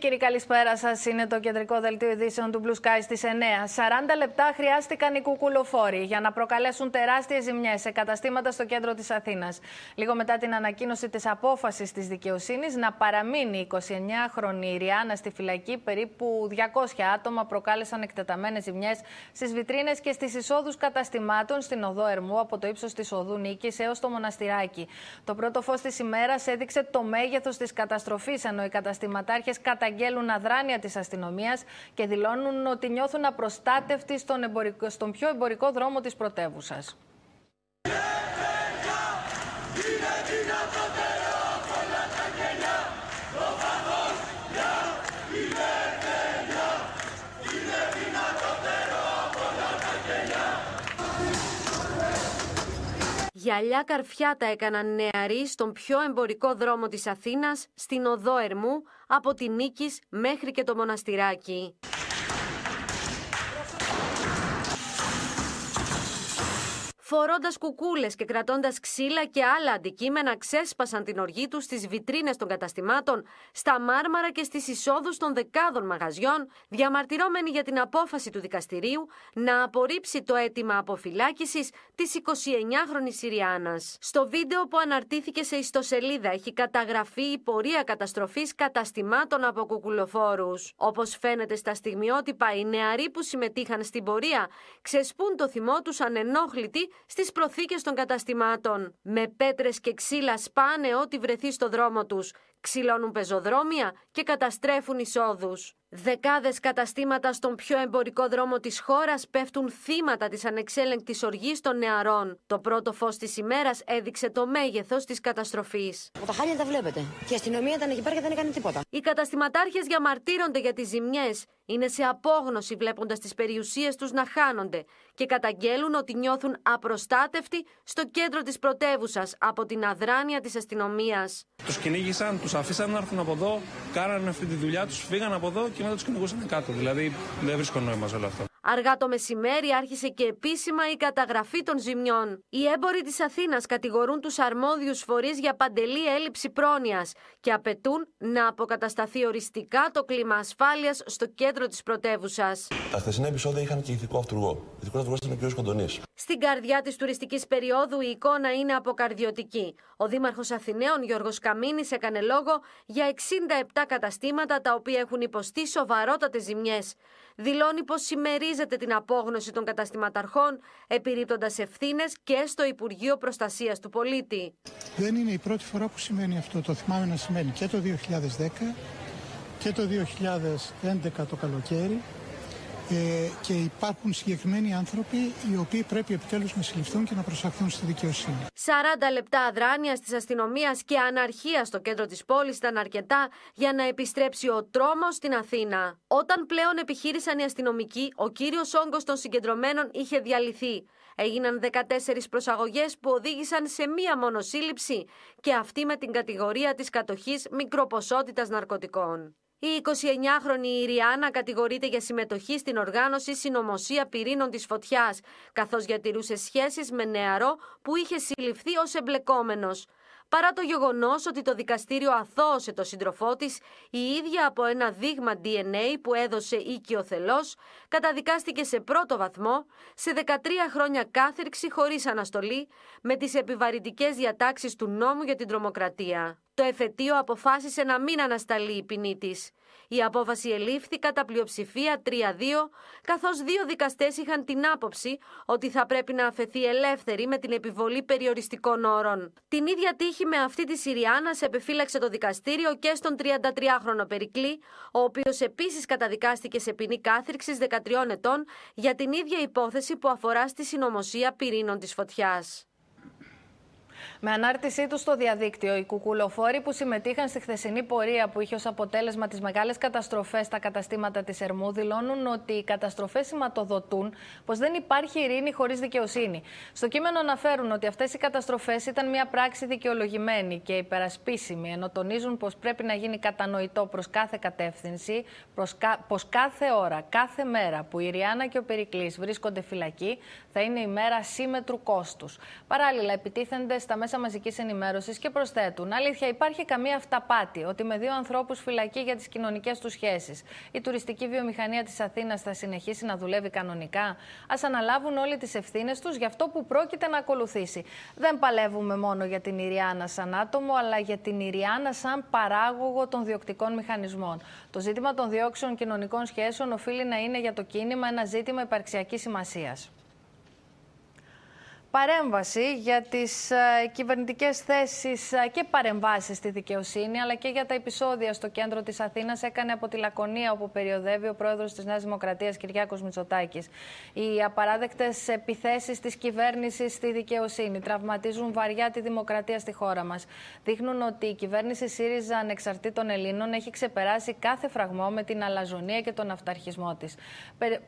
κύριοι, καλησπέρα σας. Είναι το κεντρικό δελτίο ειδήσεων του Blue Sky στις 9. 40 λεπτά χρειάστηκαν οι κουκουλοφόροι για να προκαλέσουν τεράστιες ζημιές σε καταστήματα στο κέντρο της Αθήνας. Λίγο μετά την ανακοίνωση της απόφασης της δικαιοσύνης να παραμείνει η 29χρονη Ιριάννα στη φυλακή, περίπου 200 άτομα προκάλεσαν εκτεταμένες ζημιές στις βιτρίνες και στις εισόδους καταστημάτων στην οδό Ερμού από το ύψος της οδού Νίκης έως το μοναστηράκι. Το πρώτο φως της ημέρας έδειξε το μέγεθος της καταστροφής, ενώ οι καταστηματάρχες καταγγέλουν αδράνεια της αστυνομίας και δηλώνουν ότι νιώθουν απροστάτευτοι στον, εμπορικό, στον πιο εμπορικό δρόμο της πρωτεύουσας. Γυαλιά καρφιάτα έκαναν νεαροί στον πιο εμπορικό δρόμο της Αθήνας, στην οδό Ερμού, από την Νίκης μέχρι και το Μοναστηράκι. Φορώντας κουκούλες και κρατώντας ξύλα και άλλα αντικείμενα, ξέσπασαν την οργή τους στις βιτρίνες των καταστημάτων, στα μάρμαρα και στις εισόδους των δεκάδων μαγαζιών, διαμαρτυρώμενοι για την απόφαση του δικαστηρίου να απορρίψει το αίτημα αποφυλάκησης της 29χρονη Συριάνας. Στο βίντεο που αναρτήθηκε σε ιστοσελίδα έχει καταγραφεί η πορεία καταστροφής καταστημάτων από κουκουλοφόρους. Όπως φαίνεται στα στιγμιότυπα, οι νεαροί που συμμετείχαν στην πορεία ξεσπούν το θυμό τους ανενόχλητοι στις προθήκες των καταστημάτων. Με πέτρες και ξύλα σπάνε ό,τι βρεθεί στο δρόμο τους, ξυλώνουν πεζοδρόμια και καταστρέφουν εισόδους. Δεκάδες καταστήματα στον πιο εμπορικό δρόμο της χώρας πέφτουν θύματα της ανεξέλεγκτης οργής των νεαρών. Το πρώτο φως της ημέρας έδειξε το μέγεθος της καταστροφής. Από τα χάλια τα βλέπετε. Και η αστυνομία ήταν εκεί πέρα και δεν έκανε τίποτα. Οι καταστηματάρχες διαμαρτύρονται για τις ζημιές. Είναι σε απόγνωση βλέποντας τις περιουσίες τους να χάνονται και καταγγέλουν ότι νιώθουν απροστάτευτοι στο κέντρο της πρωτεύουσας από την αδράνεια της αστυνομίας. Τους κυνήγησαν, τους αφήσαν να έρθουν από εδώ, κάνανε αυτή τη δουλειά τους, φύγαν από εδώ και μετά τους κυνηγούσαν κάτω. Δηλαδή δεν βρίσκω νόημα σε όλο αυτό. Αργά το μεσημέρι άρχισε και επίσημα η καταγραφή των ζημιών. Οι έμποροι της Αθήνας κατηγορούν τους αρμόδιους φορείς για παντελή έλλειψη πρόνοιας και απαιτούν να αποκατασταθεί οριστικά το κλίμα ασφάλειας στο κέντρο της πρωτεύουσας. Τα χθεσινά επεισόδια είχαν και ηθικό αυτούργο. Ηθικός αυτούργος ήταν ο κ. Κοντονής. Στην καρδιά της τουριστικής περίοδου η εικόνα είναι αποκαρδιωτική. Ο Δήμαρχος Αθηναίων Γιώργος Καμίνης έκανε λόγο για 67 καταστήματα τα οποία έχουν υποστεί σοβαρότατες ζημιές δηλώνει πως συμμερίζεται την απόγνωση των καταστηματαρχών, επιρρύπτοντας ευθύνες και στο Υπουργείο Προστασίας του Πολίτη. Δεν είναι η πρώτη φορά που σημαίνει αυτό. Το θυμάμαι να σημαίνει και το 2010 και το 2011 το καλοκαίρι ε, και υπάρχουν συγκεκριμένοι άνθρωποι οι οποίοι πρέπει επιτέλους να συλληφθούν και να προσαχθούν στη δικαιοσύνη. 40 λεπτά αδράνεια της αστυνομίας και αναρχία στο κέντρο της πόλης ήταν αρκετά για να επιστρέψει ο τρόμος στην Αθήνα. Όταν πλέον επιχείρησαν οι αστυνομικοί, ο κύριος όγκος των συγκεντρωμένων είχε διαλυθεί. Έγιναν 14 προσαγωγές που οδήγησαν σε μία μόνο σύλληψη και αυτή με την κατηγορία της κατοχής μικροποσότητας ναρκωτικών. Η 29χρονη Ιριάννα κατηγορείται για συμμετοχή στην οργάνωση συνωμοσία πυρήνων της φωτιάς, καθώς διατηρούσε σχέσεις με νεαρό που είχε συλληφθεί ως εμπλεκόμενος. Παρά το γεγονός ότι το δικαστήριο αθώωσε το σύντροφό της, η ίδια από ένα δείγμα DNA που έδωσε οίκιο θελός, καταδικάστηκε σε πρώτο βαθμό σε 13 χρόνια κάθερξη χωρίς αναστολή με τις επιβαρυντικές διατάξεις του νόμου για την τρομοκρατία. Το εφετείο αποφάσισε να μην ανασταλεί η ποινή της. Η απόφαση ελήφθη κατά πλειοψηφία 3-2, καθώς δύο δικαστές είχαν την άποψη ότι θα πρέπει να αφαιθεί ελεύθερη με την επιβολή περιοριστικών όρων. Την ίδια τύχη με αυτή τη Συριάνα επεφύλαξε το δικαστήριο και στον 33χρονο Περικλή, ο οποίος επίσης καταδικάστηκε σε ποινή κάθριξης 13 ετών για την ίδια υπόθεση που αφορά στη συνωμοσία πυρήνων της φωτιάς. Με ανάρτησή τους στο διαδίκτυο, οι κουκουλοφόροι που συμμετείχαν στη χθεσινή πορεία που είχε ως αποτέλεσμα τις μεγάλες καταστροφές στα καταστήματα της Ερμού δηλώνουν ότι οι καταστροφές σηματοδοτούν πως δεν υπάρχει ειρήνη χωρίς δικαιοσύνη. Στο κείμενο αναφέρουν ότι αυτές οι καταστροφές ήταν μια πράξη δικαιολογημένη και υπερασπίσιμη, ενώ τονίζουν πως πρέπει να γίνει κατανοητό προς κάθε κατεύθυνση πως κάθε ώρα, κάθε μέρα που η Ριάννα και ο Περικλής βρίσκονται φυλακοί θα είναι η μέρα σύμμετρου κόστους. Παράλληλα, επιτίθενται στα μέσα μέσα μαζικής ενημέρωσης και προσθέτουν: Αλήθεια, υπάρχει καμία αυταπάτη ότι με δύο ανθρώπους φυλακή για τις κοινωνικές τους σχέσεις η τουριστική βιομηχανία της Αθήνας θα συνεχίσει να δουλεύει κανονικά; Α αναλάβουν όλοι τις ευθύνες τους για αυτό που πρόκειται να ακολουθήσει. Δεν παλεύουμε μόνο για την Ιριάννα σαν άτομο, αλλά για την Ιριάννα σαν παράγωγο των διοκτικών μηχανισμών. Το ζήτημα των διώξεων κοινωνικών σχέσεων οφείλει να είναι για το κίνημα ένα ζήτημα υπαρξιακής σημασίας παρέμβαση για τις ε, κυβερνητικές θέσεις ε, και παρεμβάσεις στη δικαιοσύνη, αλλά και για τα επεισόδια στο κέντρο της Αθήνας έκανε από τη Λακωνία, όπου περιοδεύει ο πρόεδρος της Νέας Δημοκρατίας, Κυριάκος Μητσοτάκης. Οι απαράδεκτες επιθέσεις της κυβέρνησης στη δικαιοσύνη τραυματίζουν βαριά τη δημοκρατία στη χώρα μας. Δείχνουν ότι η κυβέρνηση ΣΥΡΙΖΑ ανεξαρτήτων Ελλήνων έχει ξεπεράσει κάθε φραγμό με την αλαζονία και τον αυταρχισμό της.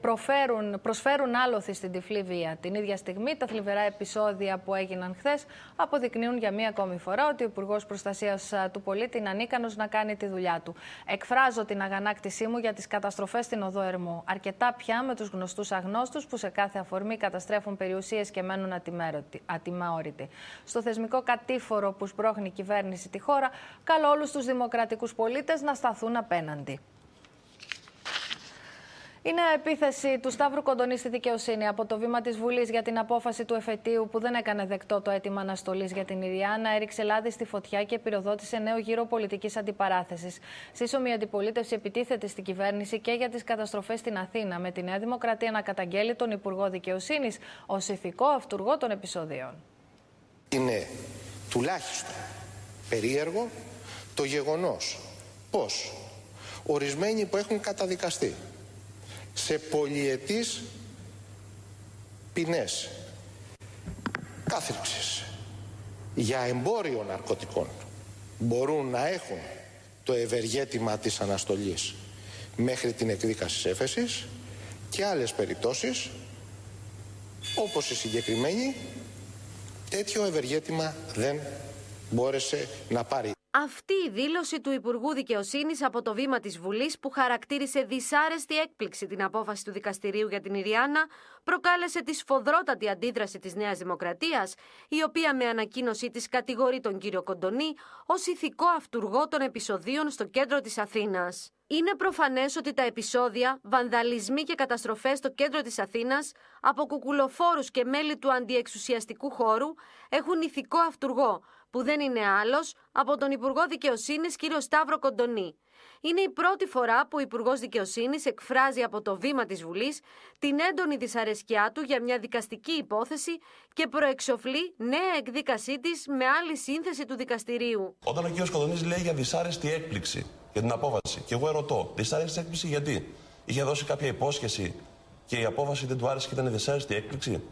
Προφέρουν, προσφέρουν άλοθη στην τυφλή βία. Την ίδια στιγμή τα θλιβερά επεισόδια που έγιναν χθες αποδεικνύουν για μία ακόμη φορά ότι ο Υπουργός Προστασίας του Πολίτη είναι ανίκανος να κάνει τη δουλειά του. Εκφράζω την αγανάκτησή μου για τις καταστροφές στην οδό Ερμού. Αρκετά πια με τους γνωστούς αγνώστους που σε κάθε αφορμή καταστρέφουν περιουσίες και μένουν ατιμαόρυτοι. Στο θεσμικό κατήφορο που σπρώχνει η κυβέρνηση τη χώρα, καλώ όλους τους δημοκρατικούς πολίτες να σταθούν απέναντι. Η νέα επίθεση του Σταύρου Κοντονή στη δικαιοσύνη από το βήμα της Βουλής για την απόφαση του εφετείου που δεν έκανε δεκτό το αίτημα αναστολής για την Ιριάννα έριξε λάδι στη φωτιά και πυροδότησε νέο γύρο πολιτικής αντιπαράθεσης. Σύσσωμη αντιπολίτευση επιτίθεται στην κυβέρνηση και για τις καταστροφές στην Αθήνα, με τη Νέα Δημοκρατία να καταγγέλει τον Υπουργό Δικαιοσύνης ως ηθικό αυτούργο των επεισοδίων. Είναι τουλάχιστον περίεργο το γεγονός πως ορισμένοι που έχουν καταδικαστεί σε πολιετής ποινές κάθριξης για εμπόριο ναρκωτικών μπορούν να έχουν το ευεργέτημα της αναστολής μέχρι την εκδίκαση έφεσης και άλλες περιπτώσεις όπως η συγκεκριμένη τέτοιο ευεργέτημα δεν μπόρεσε να πάρει. Αυτή η δήλωση του Υπουργού Δικαιοσύνης από το βήμα της Βουλής, που χαρακτήρισε δυσάρεστη έκπληξη την απόφαση του δικαστηρίου για την Ιριάννα, προκάλεσε τη σφοδρότατη αντίδραση της Νέας Δημοκρατίας, η οποία με ανακοίνωσή της κατηγορεί τον κύριο Κοντονή ως ηθικό αυτούργο των επεισοδίων στο κέντρο της Αθήνας. Είναι προφανές ότι τα επεισόδια, βανδαλισμοί και καταστροφές στο κέντρο της Αθήνας από κουκουλοφόρους και μέλη του αντιεξουσιαστικού χώρου έχουν ηθικό αυτούργο, που δεν είναι άλλος από τον Υπουργό Δικαιοσύνης κ. Σταύρο Κοντονή. Είναι η πρώτη φορά που ο Υπουργός Δικαιοσύνης εκφράζει από το βήμα της Βουλής την έντονη δυσαρέσκειά του για μια δικαστική υπόθεση και προεξοφλεί νέα εκδίκασή της με άλλη σύνθεση του δικαστηρίου. Όταν ο κ. Κοντονής λέει για δυσάρεστη έκπληξη για την απόφαση, και εγώ ερωτώ, δυσάρεστη έκπληξη γιατί; Είχε δώσει κάποια υπόσχεση και η απόφαση δεν του άρεσε και ήταν δυσάρεστη έκπληξη;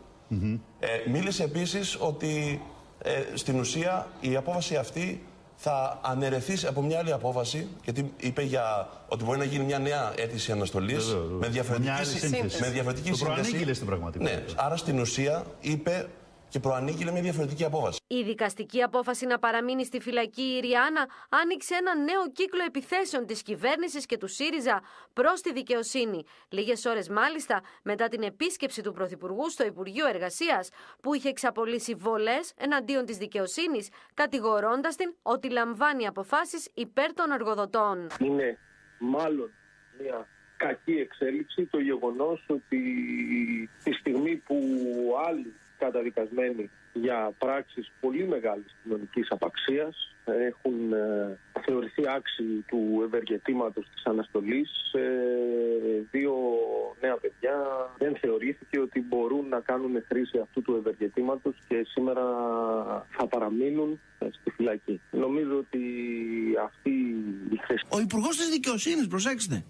Ε, μίλησε επίσης ότι ε, στην ουσία η απόφαση αυτή θα αναιρεθεί από μια άλλη απόφαση, γιατί είπε για ότι μπορεί να γίνει μια νέα αίτηση αναστολής με διαφορετική, σύνθεση. με διαφορετική σύνθεση. στην πραγματικότητα. Ναι, άρα στην ουσία είπε και προανήγγειλε μια διαφορετική απόφαση. Η δικαστική απόφαση να παραμείνει στη φυλακή η Ριάννα άνοιξε ένα νέο κύκλο επιθέσεων της κυβέρνησης και του ΣΥΡΙΖΑ προς τη δικαιοσύνη. Λίγες ώρες μάλιστα μετά την επίσκεψη του Πρωθυπουργού στο Υπουργείο Εργασίας, που είχε εξαπολύσει βολές εναντίον της δικαιοσύνης, κατηγορώντας την ότι λαμβάνει αποφάσεις υπέρ των εργοδοτών. Είναι μάλλον μια κακή εξέλιξη το γεγονός ότι τη στιγμή που άλλοι καταδικασμένοι για πράξεις πολύ μεγάλης κοινωνικής απαξίας έχουν ε, θεωρηθεί άξιοι του ευεργετήματος της αναστολής. Ε, δύο νέα παιδιά δεν θεωρήθηκε ότι μπορούν να κάνουν χρήση αυτού του ευεργετήματος και σήμερα θα παραμείνουν στη φυλακή. Νομίζω ότι αυτή η χρήση... Ο Υπουργός της Δικαιοσύνης, προσέξτε,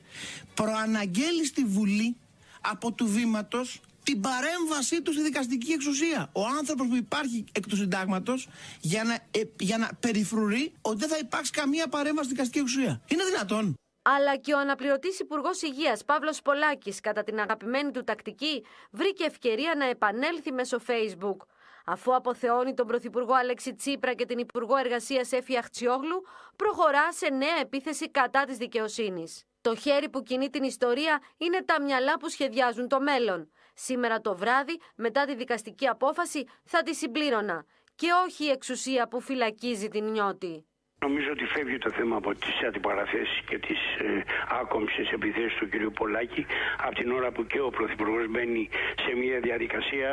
προαναγγέλει στη Βουλή από του βήματος την παρέμβασή τους στη δικαστική εξουσία. Ο άνθρωπος που υπάρχει εκ του συντάγματος για να, ε, για να περιφρουρεί ότι δεν θα υπάρξει καμία παρέμβαση στη δικαστική εξουσία. Είναι δυνατόν. Αλλά και ο αναπληρωτής Υπουργός Υγείας Παύλος Πολάκης, κατά την αγαπημένη του τακτική, βρήκε ευκαιρία να επανέλθει μέσω Facebook. Αφού αποθεώνει τον Πρωθυπουργό Αλέξη Τσίπρα και την Υπουργό Εργασίας Έφη Αχτσιόγλου, προχωρά σε νέα επίθεση κατά της δικαιοσύνης. Το χέρι που κινεί την ιστορία είναι τα μυαλά που σχεδιάζουν το μέλλον. Σήμερα το βράδυ, μετά τη δικαστική απόφαση, θα τη συμπλήρωνα. και όχι η εξουσία που φυλακίζει την νιώτη. Νομίζω ότι φεύγει το θέμα από τις αντιπαραθέσεις και τις ε, άκομψες επιθέσεις του κ. Πολάκη από την ώρα που και ο Πρωθυπουργός μπαίνει σε μια διαδικασία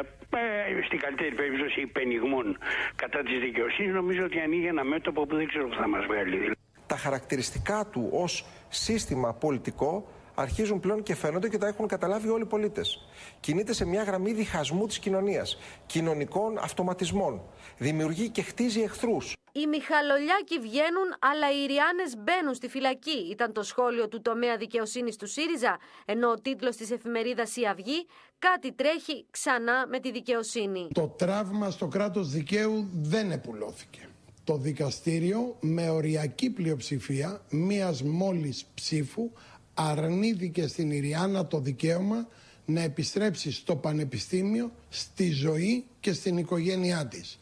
ε, στην καλύτερη περίπτωση υπενιγμών κατά της δικαιοσύνης νομίζω ότι ανοίγει ένα μέτωπο που δεν ξέρω που θα μας βγάλει. Τα χαρακτηριστικά του ως σύστημα πολιτικό αρχίζουν πλέον και φαίνονται και τα έχουν καταλάβει όλοι οι πολίτες. Κινείται σε μια γραμμή διχασμού της κοινωνίας, κοινωνικών αυτοματισμών. Δημιουργεί και χτίζει εχθρούς. Οι Μιχαλολιάκοι βγαίνουν, αλλά οι Ιριάνε μπαίνουν στη φυλακή, ήταν το σχόλιο του τομέα δικαιοσύνης του ΣΥΡΙΖΑ, ενώ ο τίτλος της εφημερίδας Η Αυγή κάτι τρέχει ξανά με τη δικαιοσύνη. Το τραύμα στο κράτος δικαίου δεν επουλώθηκε. Το δικαστήριο με οριακή πλειοψηφία μίας μόλις ψήφου αρνήθηκε στην Ιριάννα το δικαίωμα να επιστρέψει στο πανεπιστήμιο, στη ζωή και στην οικογένειά της.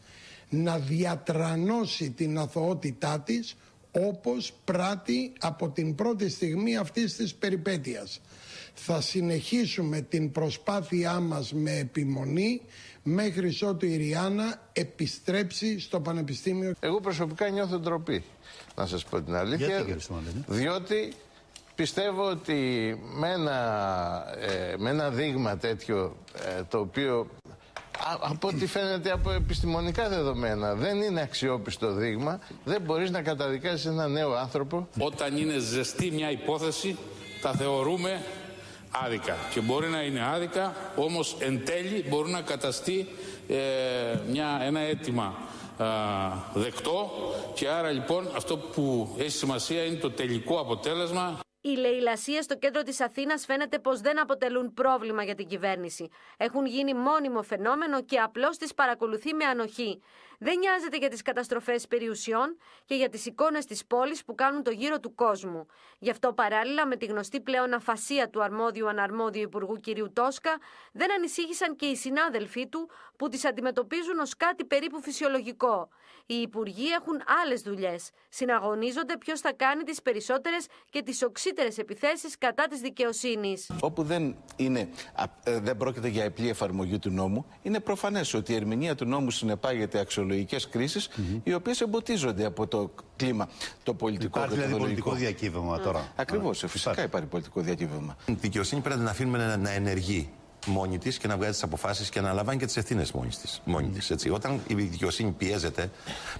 Να διατρανώσει την αθωότητά της όπως πράττει από την πρώτη στιγμή αυτής της περιπέτειας. Θα συνεχίσουμε την προσπάθειά μας με επιμονή μέχρι ότου η Ριάννα επιστρέψει στο Πανεπιστήμιο. Εγώ προσωπικά νιώθω ντροπή, να σας πω την αλήθεια, διότι Πιστεύω ότι με ένα, ε, με ένα δείγμα τέτοιο ε, το οποίο από ό,τι φαίνεται από επιστημονικά δεδομένα δεν είναι αξιόπιστο δείγμα δεν μπορείς να καταδικάσεις ένα νέο άνθρωπο. Όταν είναι ζεστή μια υπόθεση τα θεωρούμε άδικα. Και μπορεί να είναι άδικα όμως εν τέλει μπορεί να καταστεί ε, μια, ένα αίτημα δεκτό. Και άρα λοιπόν αυτό που έχει σημασία είναι το τελικό αποτέλεσμα οι λαιλασίε στο κέντρο της Αθήνας φαίνεται πως δεν αποτελούν πρόβλημα για την κυβέρνηση. Έχουν γίνει μόνιμο φαινόμενο και απλώς τις παρακολουθεί με ανοχή. Δεν νοιάζεται για τις καταστροφές περιουσιών και για τις εικόνες της πόλης που κάνουν το γύρο του κόσμου. Γι' αυτό, παράλληλα με τη γνωστή πλέον αφασία του αρμόδιου αναρμόδιου Υπουργού κ. Τόσκα, δεν ανησύχησαν και οι συνάδελφοί του που τις αντιμετωπίζουν ως κάτι περίπου φυσιολογικό. Οι υπουργοί έχουν άλλες δουλειές. Συναγωνίζονται ποιος θα κάνει τις περισσότερες και τις οξύτερες επιθέσεις κατά της δικαιοσύνης. Όπου δεν, είναι, ε, δεν πρόκειται για απλή εφαρμογή του νόμου, είναι προφανές ότι η ερμηνεία του νόμου συνεπάγεται αξιολογικέ κρίσεις, mm-hmm. οι οποίες εμποτίζονται από το κλίμα το πολιτικό υπάρχει και το δηλαδή πολιτικό διακύβευμα τώρα. Ακριβώς, φυσικά υπάρχει. πολιτικό διακύβευμα. Η δικαιοσύνη πρέπει να αφήνουμε να ενεργεί μόνη της και να βγάζει τις αποφάσεις και να λαμβάνει και τις ευθύνες μόνη της. Μόνη της, έτσι. Όταν η δικαιοσύνη πιέζεται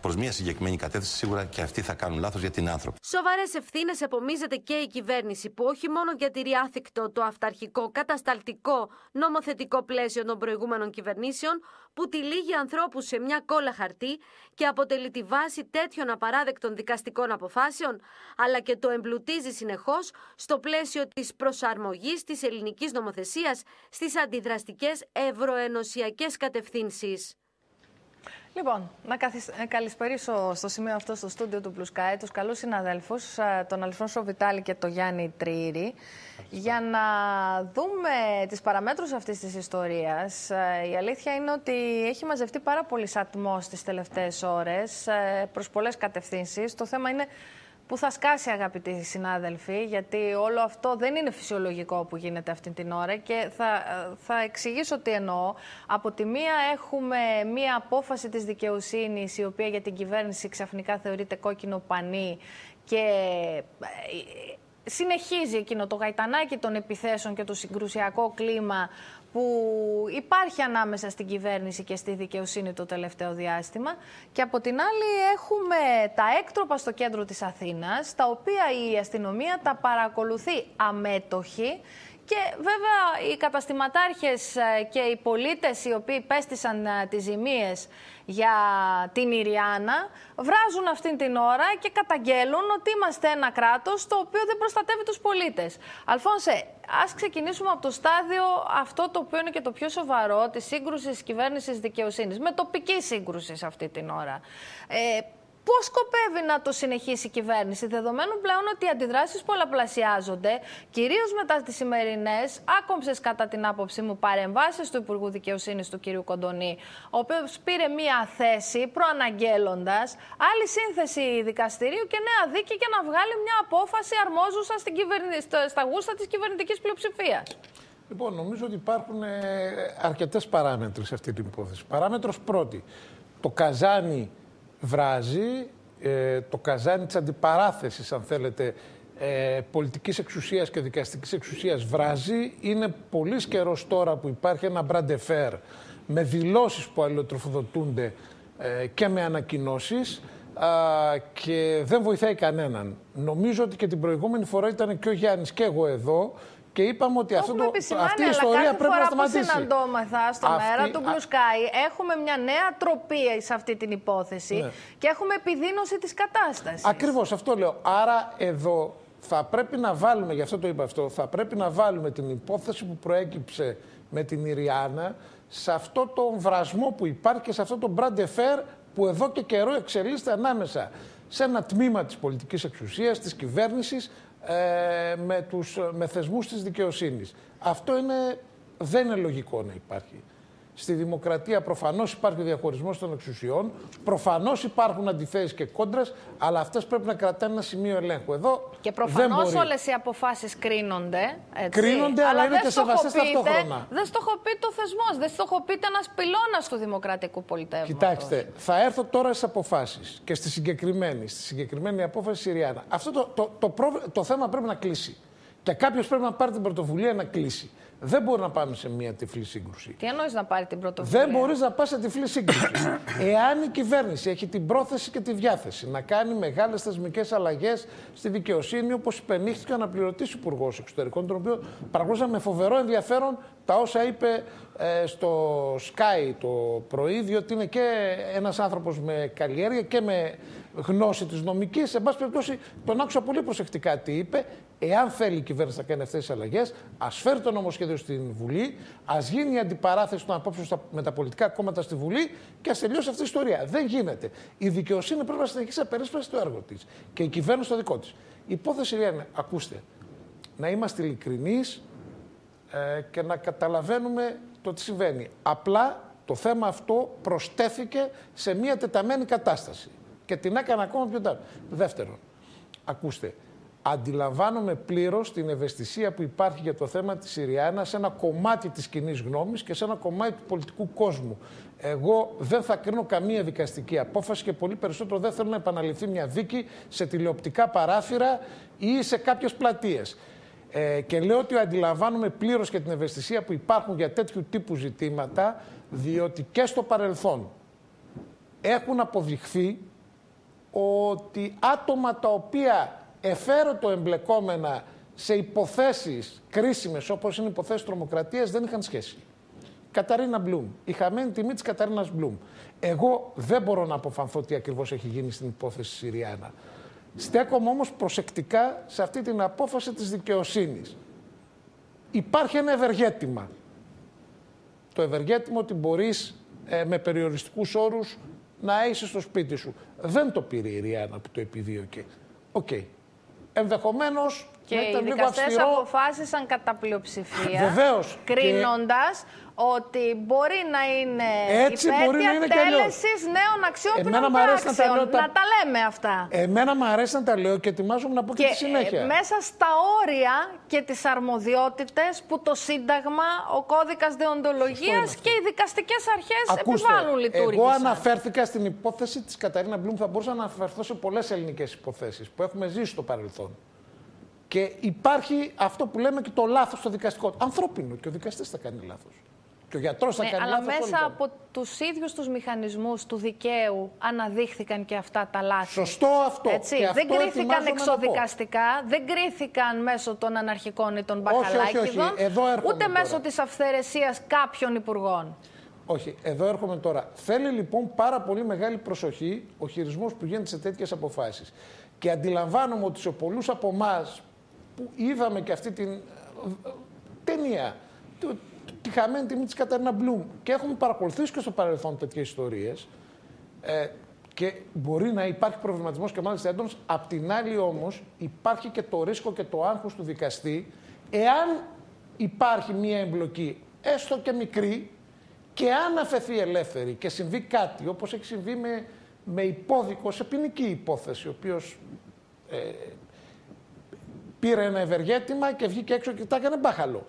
προς μια συγκεκριμένη κατεύθυνση, σίγουρα και αυτοί θα κάνουν λάθος για την άνθρωπο. Σοβαρές ευθύνες επομίζεται και η κυβέρνηση, που όχι μόνο διατηρεί άθικτο το αυταρχικό, κατασταλτικό, νομοθετικό πλαίσιο των προηγούμενων κυβερνήσεων, που τυλίγει ανθρώπους σε μια κόλλα χαρτί και αποτελεί τη βάση τέτοιων απαράδεκτων δικαστικών αποφάσεων, αλλά και το εμπλουτίζει συνεχώς στο πλαίσιο της προσαρμογής της ελληνικής νομοθεσίας στις αντιδραστικές ευρωενωσιακές κατευθύνσεις. Λοιπόν, να καθισ... καλησπερίσω στο σημείο αυτό στο στούντιο του Blue Sky τους καλούς συναδέλφους, τον Αλφόνσο Βιτάλη και τον Γιάννη Τρίρη, για να δούμε τις παραμέτρους αυτής της ιστορίας. Η αλήθεια είναι ότι έχει μαζευτεί πάρα πολύ ατμός τις τελευταίες ώρες προς πολλές κατευθύνσεις. Το θέμα είναι που θα σκάσει αγαπητοί συνάδελφοι, γιατί όλο αυτό δεν είναι φυσιολογικό που γίνεται αυτή την ώρα και θα, θα εξηγήσω τι εννοώ. Από τη μία έχουμε μία απόφαση της δικαιοσύνης η οποία για την κυβέρνηση ξαφνικά θεωρείται κόκκινο πανί και ε, συνεχίζει εκείνο το γαϊτανάκι των επιθέσεων και το συγκρουσιακό κλίμα που υπάρχει ανάμεσα στην κυβέρνηση και στη δικαιοσύνη το τελευταίο διάστημα. Και από την άλλη έχουμε τα έκτροπα στο κέντρο της Αθήνας, τα οποία η αστυνομία τα παρακολουθεί αμέτωχη και βέβαια οι καταστηματάρχες ε, και οι πολίτες οι οποίοι πέστησαν ε, τις ζημίες για την Ιριάννα βράζουν αυτήν την ώρα και καταγγέλουν ότι είμαστε ένα κράτος το οποίο δεν προστατεύει τους πολίτες. Αλφόνσε, ας ξεκινήσουμε από το στάδιο αυτό το οποίο είναι και το πιο σοβαρό της σύγκρουσης κυβέρνησης δικαιοσύνης, με τοπική σύγκρουση αυτή την ώρα. Ε, Πώς σκοπεύει να το συνεχίσει η κυβέρνηση, δεδομένου πλέον ότι οι αντιδράσεις πολλαπλασιάζονται, κυρίως μετά τις σημερινές, άκομψες κατά την άποψή μου παρεμβάσεις του Υπουργού Δικαιοσύνης του κ. Κοντονή, ο οποίος πήρε μία θέση προαναγγέλλοντας άλλη σύνθεση δικαστηρίου και νέα δίκη για να βγάλει μια απόφαση αρμόζουσα στην κυβερνη... στα γούστα της κυβερνητικής πλειοψηφίας. Λοιπόν, νομίζω ότι υπάρχουν ε, αρκετές παράμετροι σε αυτή την υπόθεση. Παράμετρος πρώτη το καζάνι βράζει, ε, το καζάνι της αντιπαράθεσης, αν θέλετε, ε, πολιτικής εξουσίας και δικαστικής εξουσίας βράζει. Είναι πολύς καιρός τώρα που υπάρχει ένα μπραντεφέρ με δηλώσεις που αλληλοτροφοδοτούνται ε, και με ανακοινώσεις και δεν βοηθάει κανέναν. Νομίζω ότι και την προηγούμενη φορά ήταν και ο Γιάννης και εγώ εδώ και είπαμε ότι αυτό το, αυτή η ιστορία πρέπει να σταματήσει. Κάθε φορά που συναντώμαθα στο αυτή... μέρα του Blue Sky έχουμε μια νέα τροπή σε αυτή την υπόθεση ναι. και έχουμε επιδείνωση της κατάστασης. Ακριβώς αυτό λέω. Άρα εδώ θα πρέπει να βάλουμε, γι' αυτό το είπα αυτό, θα πρέπει να βάλουμε την υπόθεση που προέκυψε με την Ιριάννα σε αυτό το βρασμό που υπάρχει και σε αυτό το brand που εδώ και καιρό εξελίσσεται ανάμεσα σε ένα τμήμα της πολιτικής εξουσίας, της κυβέρνησης, ε, με, τους, με θεσμούς της δικαιοσύνης. Αυτό είναι, δεν είναι λογικό να υπάρχει. Στη δημοκρατία προφανώς υπάρχει ο διαχωρισμός των εξουσιών, προφανώς υπάρχουν αντιθέσει και κόντρες, αλλά αυτές πρέπει να κρατάνε ένα σημείο ελέγχου. Εδώ και προφανώς όλες οι αποφάσεις κρίνονται. Έτσι, κρίνονται, αλλά, αλλά είναι και σεβαστέ ταυτόχρονα. Δεν στοχοποιεί το θεσμός, δεν στοχοποιείται ένας πυλώνας του δημοκρατικού πολιτεύματος. Κοιτάξτε, θα έρθω τώρα στις αποφάσεις και στη συγκεκριμένη, στη συγκεκριμένη απόφαση Συριάννα. Αυτό το, το, το, το, το θέμα πρέπει να κλείσει. Και κάποιος πρέπει να πάρει την πρωτοβουλία να κλείσει. Δεν μπορεί να πάμε σε μια τυφλή σύγκρουση. Τι εννοείς να πάρει την πρωτοβουλία; Δεν μπορείς να πας σε τυφλή σύγκρουση. Εάν η κυβέρνηση έχει την πρόθεση και τη διάθεση να κάνει μεγάλες θεσμικές αλλαγές στη δικαιοσύνη, όπως υπενήχθηκε ο αναπληρωτή Υπουργός Εξωτερικών, τον οποίο παρακολούθησα με φοβερό ενδιαφέρον τα όσα είπε ε, στο Sky το πρωί, διότι είναι και ένας άνθρωπος με καλλιέργεια και με γνώση της νομικής. Σε πάση περιπτώσει, τον άκουσα πολύ προσεκτικά τι είπε. Εάν θέλει η κυβέρνηση να κάνει αυτές τις αλλαγές, ας φέρει το νομοσχέδιο στην Βουλή, ας γίνει η αντιπαράθεση των απόψεων με τα πολιτικά κόμματα στη Βουλή και ας τελειώσει αυτή η ιστορία. Δεν γίνεται. Η δικαιοσύνη πρέπει να συνεχίσει απερίσπαση το έργο της και η κυβέρνηση το δικό της. Η υπόθεση είναι, ακούστε, να είμαστε ειλικρινείς ε, και να καταλαβαίνουμε το τι συμβαίνει. Απλά το θέμα αυτό προστέθηκε σε μια τεταμένη κατάσταση και την έκανα ακόμα πιο τάρ. Δεύτερον, ακούστε, αντιλαμβάνομαι πλήρως την ευαισθησία που υπάρχει για το θέμα της Συριάνα σε ένα κομμάτι της κοινή γνώμης και σε ένα κομμάτι του πολιτικού κόσμου. Εγώ δεν θα κρίνω καμία δικαστική απόφαση και πολύ περισσότερο δεν θέλω να επαναληφθεί μια δίκη σε τηλεοπτικά παράθυρα ή σε κάποιες πλατείες. Ε, και λέω ότι αντιλαμβάνομαι πλήρως και την ευαισθησία που υπάρχουν για τέτοιου τύπου ζητήματα, διότι και στο παρελθόν έχουν αποδειχθεί ότι άτομα τα οποία εφαίρετο εμπλεκόμενα σε υποθέσεις κρίσιμες όπως είναι υποθέσεις τρομοκρατίας δεν είχαν σχέση. Καταρίνα Μπλουμ. Η χαμένη τιμή της Καταρίνας Μπλουμ. Εγώ δεν μπορώ να αποφανθώ τι ακριβώς έχει γίνει στην υπόθεση Συριάνα. Στέκομαι όμως προσεκτικά σε αυτή την απόφαση της δικαιοσύνης. Υπάρχει ένα ευεργέτημα. Το ευεργέτημα ότι μπορείς ε, με περιοριστικούς όρους να είσαι στο σπίτι σου. Δεν το πήρε η Ριάννα που το επιδίωκε. OK. Okay. Ενδεχομένως. Και οι δικαστές αποφάσισαν κατά πλειοψηφία. Βεβαίως. Κρίνοντας ότι μπορεί να είναι Έτσι υπέρ τέλεση νέων αξιόποινων πράξεων. Να τα... να τα λέμε αυτά. Εμένα μου αρέσει να τα λέω και ετοιμάζομαι να πω και, και τη συνέχεια. μέσα στα όρια και τις αρμοδιότητες που το Σύνταγμα, ο κώδικας δεοντολογίας και οι δικαστικές αρχές επιβάλλουν λειτουργία. Εγώ αναφέρθηκα στην υπόθεση της Καταρίνα Μπλουμ. Θα μπορούσα να αναφερθώ σε πολλές ελληνικές υποθέσεις που έχουμε ζήσει στο παρελθόν. Και υπάρχει αυτό που λέμε και το λάθος στο δικαστικό. Ανθρώπινο και ο δικαστής θα κάνει λάθος. Και ο γιατρός θα ναι, κάνει Αλλά μέσα από τους ίδιους τους μηχανισμούς του δικαίου αναδείχθηκαν και αυτά τα λάθη. Σωστό αυτό. Έτσι. Και δεν κρίθηκαν εξοδικαστικά, δεν κρίθηκαν μέσω των αναρχικών ή των μπακαλάκιδων, ούτε μέσω της αυθαιρεσίας κάποιων υπουργών. Όχι, εδώ έρχομαι τώρα. Θέλει λοιπόν πάρα πολύ μεγάλη προσοχή ο χειρισμός που γίνεται σε τέτοιες αποφάσεις. Και αντιλαμβάνομαι ότι σε πολλούς από εμάς που είδαμε και αυτή την ε, ε, ταινία, τη χαμένη τιμή της Καταρίνα Μπλουμ. Και έχουμε παρακολουθήσει και στο παρελθόν τέτοιες ιστορίες. Ε, και μπορεί να υπάρχει προβληματισμός και μάλιστα έντονος. Απ' την άλλη όμως υπάρχει και το ρίσκο και το άγχος του δικαστή εάν υπάρχει μία εμπλοκή, έστω και μικρή, και αν αφαιθεί ελεύθερη και συμβεί κάτι, όπως έχει συμβεί με, με υπόδικο σε ποινική υπόθεση, ο οποίος ε, πήρε ένα ευεργέτημα και βγήκε έξω και τα έκανε μπάχαλο